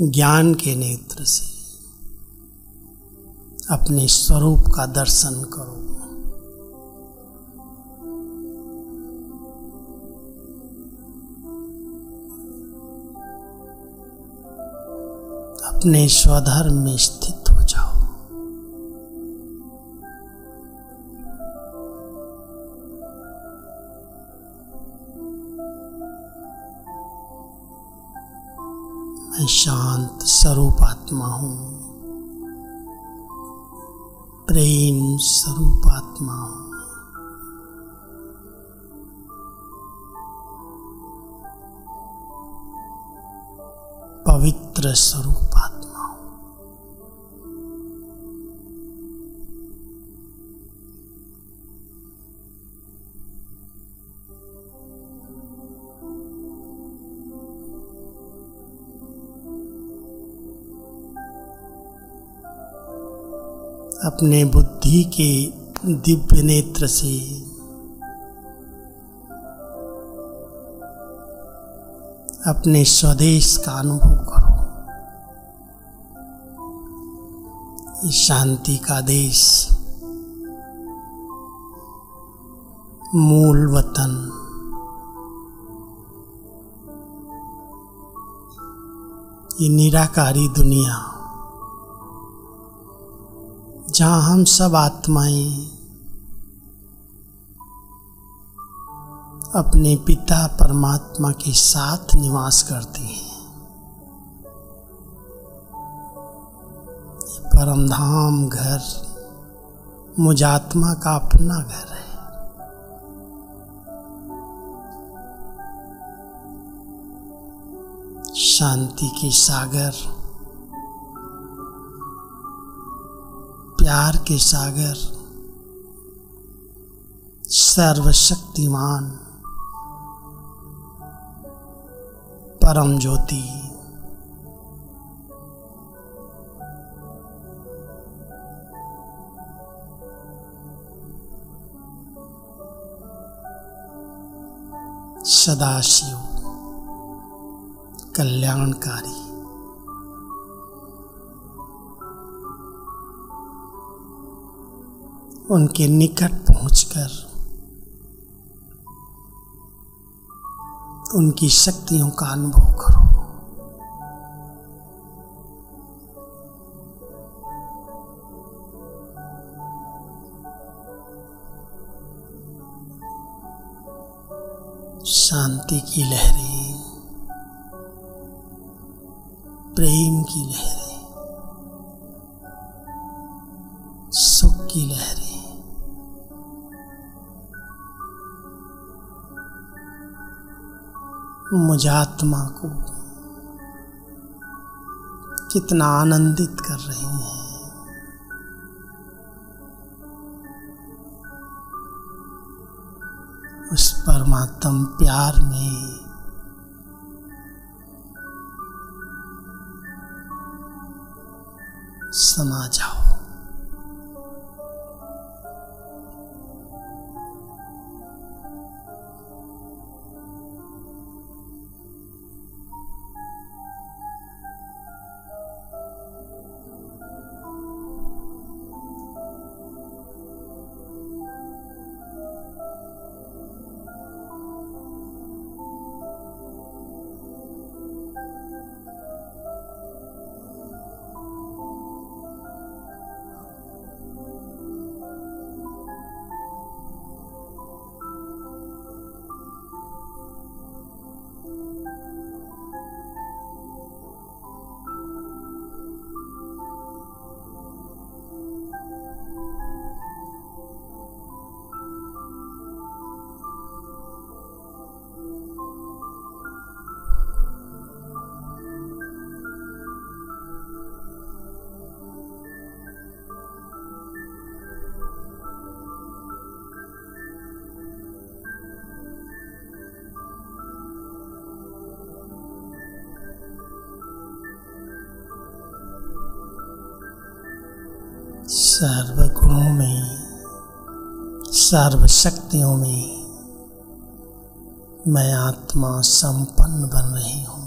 ज्ञान के नेत्र से अपने स्वरूप का दर्शन करो। अपने स्वधर्म में स्थित हो जाओ। मैं शांत स्वरूप आत्मा हूँ। प्रेम स्वरूपात्मा। पवित्र स्वरूप अपने बुद्धि के दिव्य नेत्र से। अपने स्वदेश का अनुभव करो। इस शांति का देश। मूल वतन। ये निराकारी दुनिया। जहाँ हम सब आत्माएँ अपने पिता परमात्मा के साथ निवास करती हैं। परमधाम घर, मुझ आत्मा का अपना घर है। शांति के सागर प्यार के सागर सर्वशक्तिमान परम ज्योति। सदाशिव कल्याणकारी। उनके निकट पहुंचकर, उनकी शक्तियों का अनुभव करो। शांति की लहरें, प्रेम की लहरें, सुख की लहरें। मुझ आत्मा को कितना आनंदित कर रही हैं। उस परमात्म प्यार में समा जाओ। सर्व शक्तियों में मैं आत्मा संपन्न बन रही हूँ।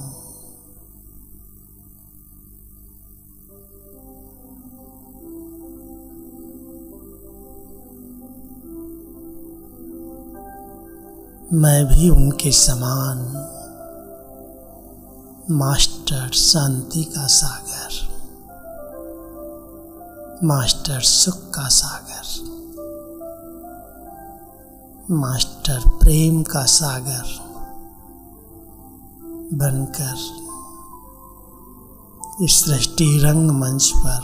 मैं भी उनके समान मास्टर शांति का सागर, मास्टर सुख का सागर। मास्टर प्रेम का सागर बनकर इस सृष्टि रंग मंच पर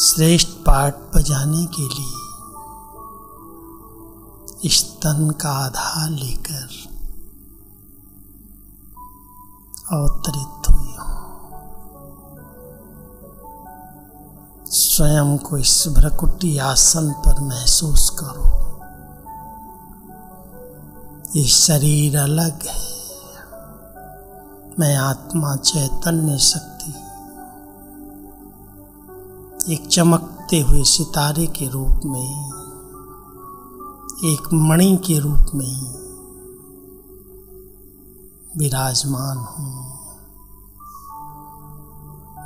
श्रेष्ठ पाठ बजाने के लिए इस तन का आधार लेकर अवतरित स्वयं को इस भ्रकुटी आसन पर महसूस करो। ये शरीर अलग है। मैं आत्मा चैतन्य शक्ति। एक चमकते हुए सितारे के रूप में, एक मणि के रूप में विराजमान हूँ।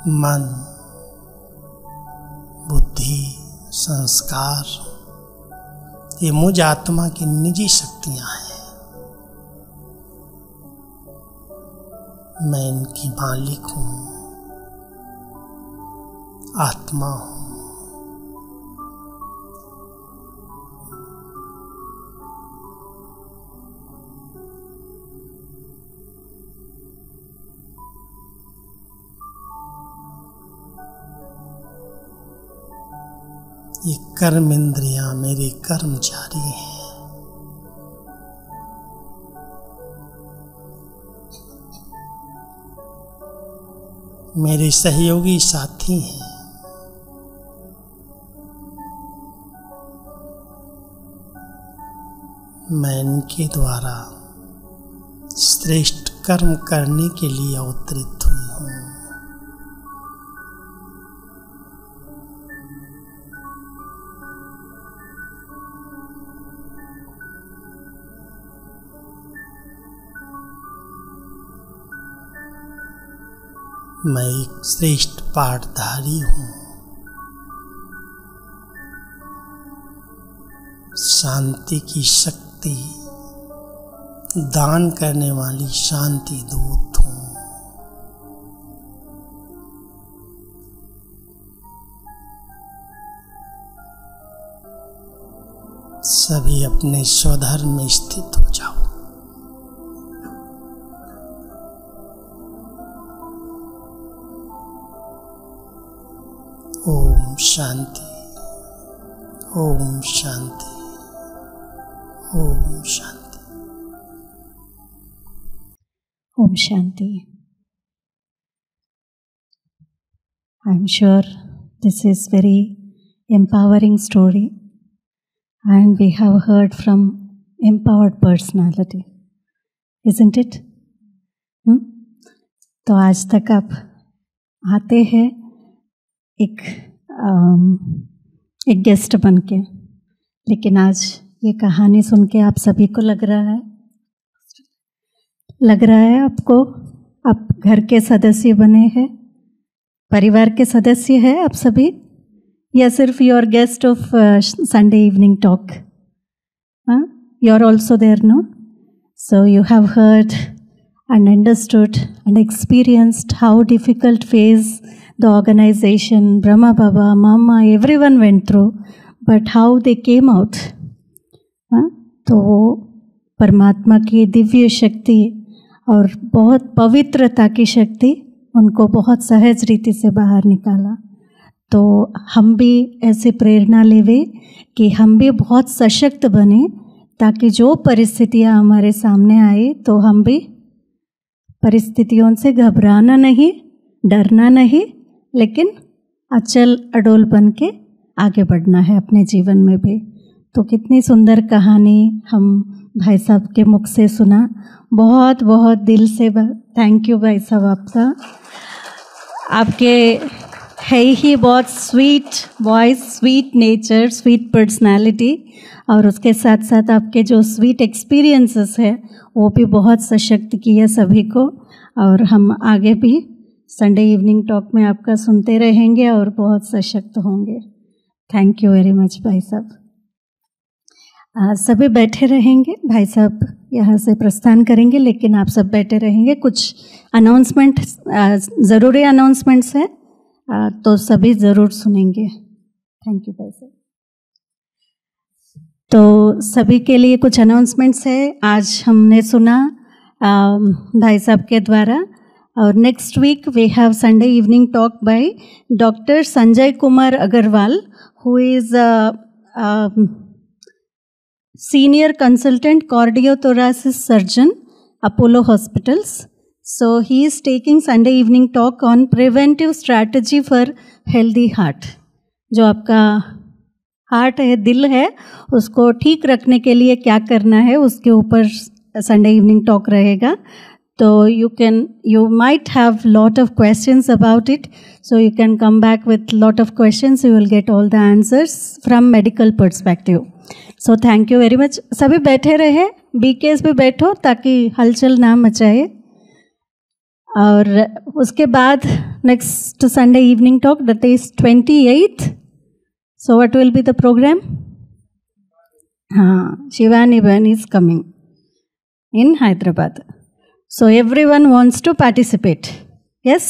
मन बुद्धि, संस्कार, ये मुझ आत्मा की निजी शक्तियाँ हैं। मैं इनकी मालिक हूँ, आत्मा हूँ। ये कर्म इंद्रियाँ मेरे कर्मचारी हैं। मेरे सहयोगी साथी हैं। मैं इनके द्वारा श्रेष्ठ कर्म करने के लिए अवतरित मैं एक श्रेष्ठ पाठधारी हूँ। शांति की शक्ति, दान करने वाली शांति दूत हूँ। सभी अपने स्वधर्म में स्थित शांति। Om Shanti. Om Shanti. Om Shanti. I am sure this is very empowering story and we have heard from empowered personality isn't it तो आज तक आप आते हैं एक एक गेस्ट बन के। लेकिन आज ये कहानी सुन के आप सभी को लग रहा है, लग रहा है आपको, आप घर के सदस्य बने हैं, परिवार के सदस्य हैं आप सभी, या सिर्फ़ your guest of Sunday evening talk you are also there no so you have heard and understood and experienced how difficult phase the organization, brahma baba, mama, everyone went through, but how they came out हाँ? तो वो परमात्मा की दिव्य शक्ति और बहुत पवित्रता की शक्ति उनको बहुत सहज रीति से बाहर निकाला तो हम भी ऐसी प्रेरणा लेवे कि हम भी बहुत सशक्त बने, ताकि जो परिस्थितियाँ हमारे सामने आए तो हम भी परिस्थितियों से घबराना नहीं, डरना नहीं लेकिन अचल अडोल बन के आगे बढ़ना है अपने जीवन में भी। तो कितनी सुंदर कहानी हम भाई साहब के मुख से सुना। बहुत बहुत दिल से थैंक यू भाई साहब आपका। आपके है ही बहुत sweet voice sweet nature sweet personality और उसके साथ साथ आपके जो स्वीट एक्सपीरियंसेस है, वो भी बहुत सशक्त किया सभी को और हम आगे भी संडे इवनिंग टॉक में आपका सुनते रहेंगे और बहुत सशक्त होंगे। थैंक यू वेरी मच भाई साहब। सभी बैठे रहेंगे। भाई साहब यहाँ से प्रस्थान करेंगे, लेकिन आप सब बैठे रहेंगे। कुछ अनाउंसमेंट ज़रूरी अनाउंसमेंट्स है। तो सभी ज़रूर सुनेंगे। थैंक यू भाई साहब। तो सभी के लिए कुछ अनाउंसमेंट्स है। आज हमने सुना भाई साहब के द्वारा। और next week we have Sunday evening talk by doctor Sanjay Kumar Agarwal who is a senior consultant cardiothoracic surgeon Apollo hospitals so he is taking Sunday evening talk on preventive strategy for healthy heart जो आपका heart है, दिल है, उसको ठीक रखने के लिए क्या करना है, उसके ऊपर संडे इवनिंग टॉक रहेगा। तो you can you might have lot of questions about it so you can come back with lot of questions you will get all the answers from medical perspective so thank you very much सभी बैठे रहे B case भी बैठो ताकि हलचल ना मचाए। और उसके बाद next Sunday evening talk that is twenty eighth so what will be the programme हाँ शिवानी बहन is coming in Hyderabad so everyone wants to participate yes?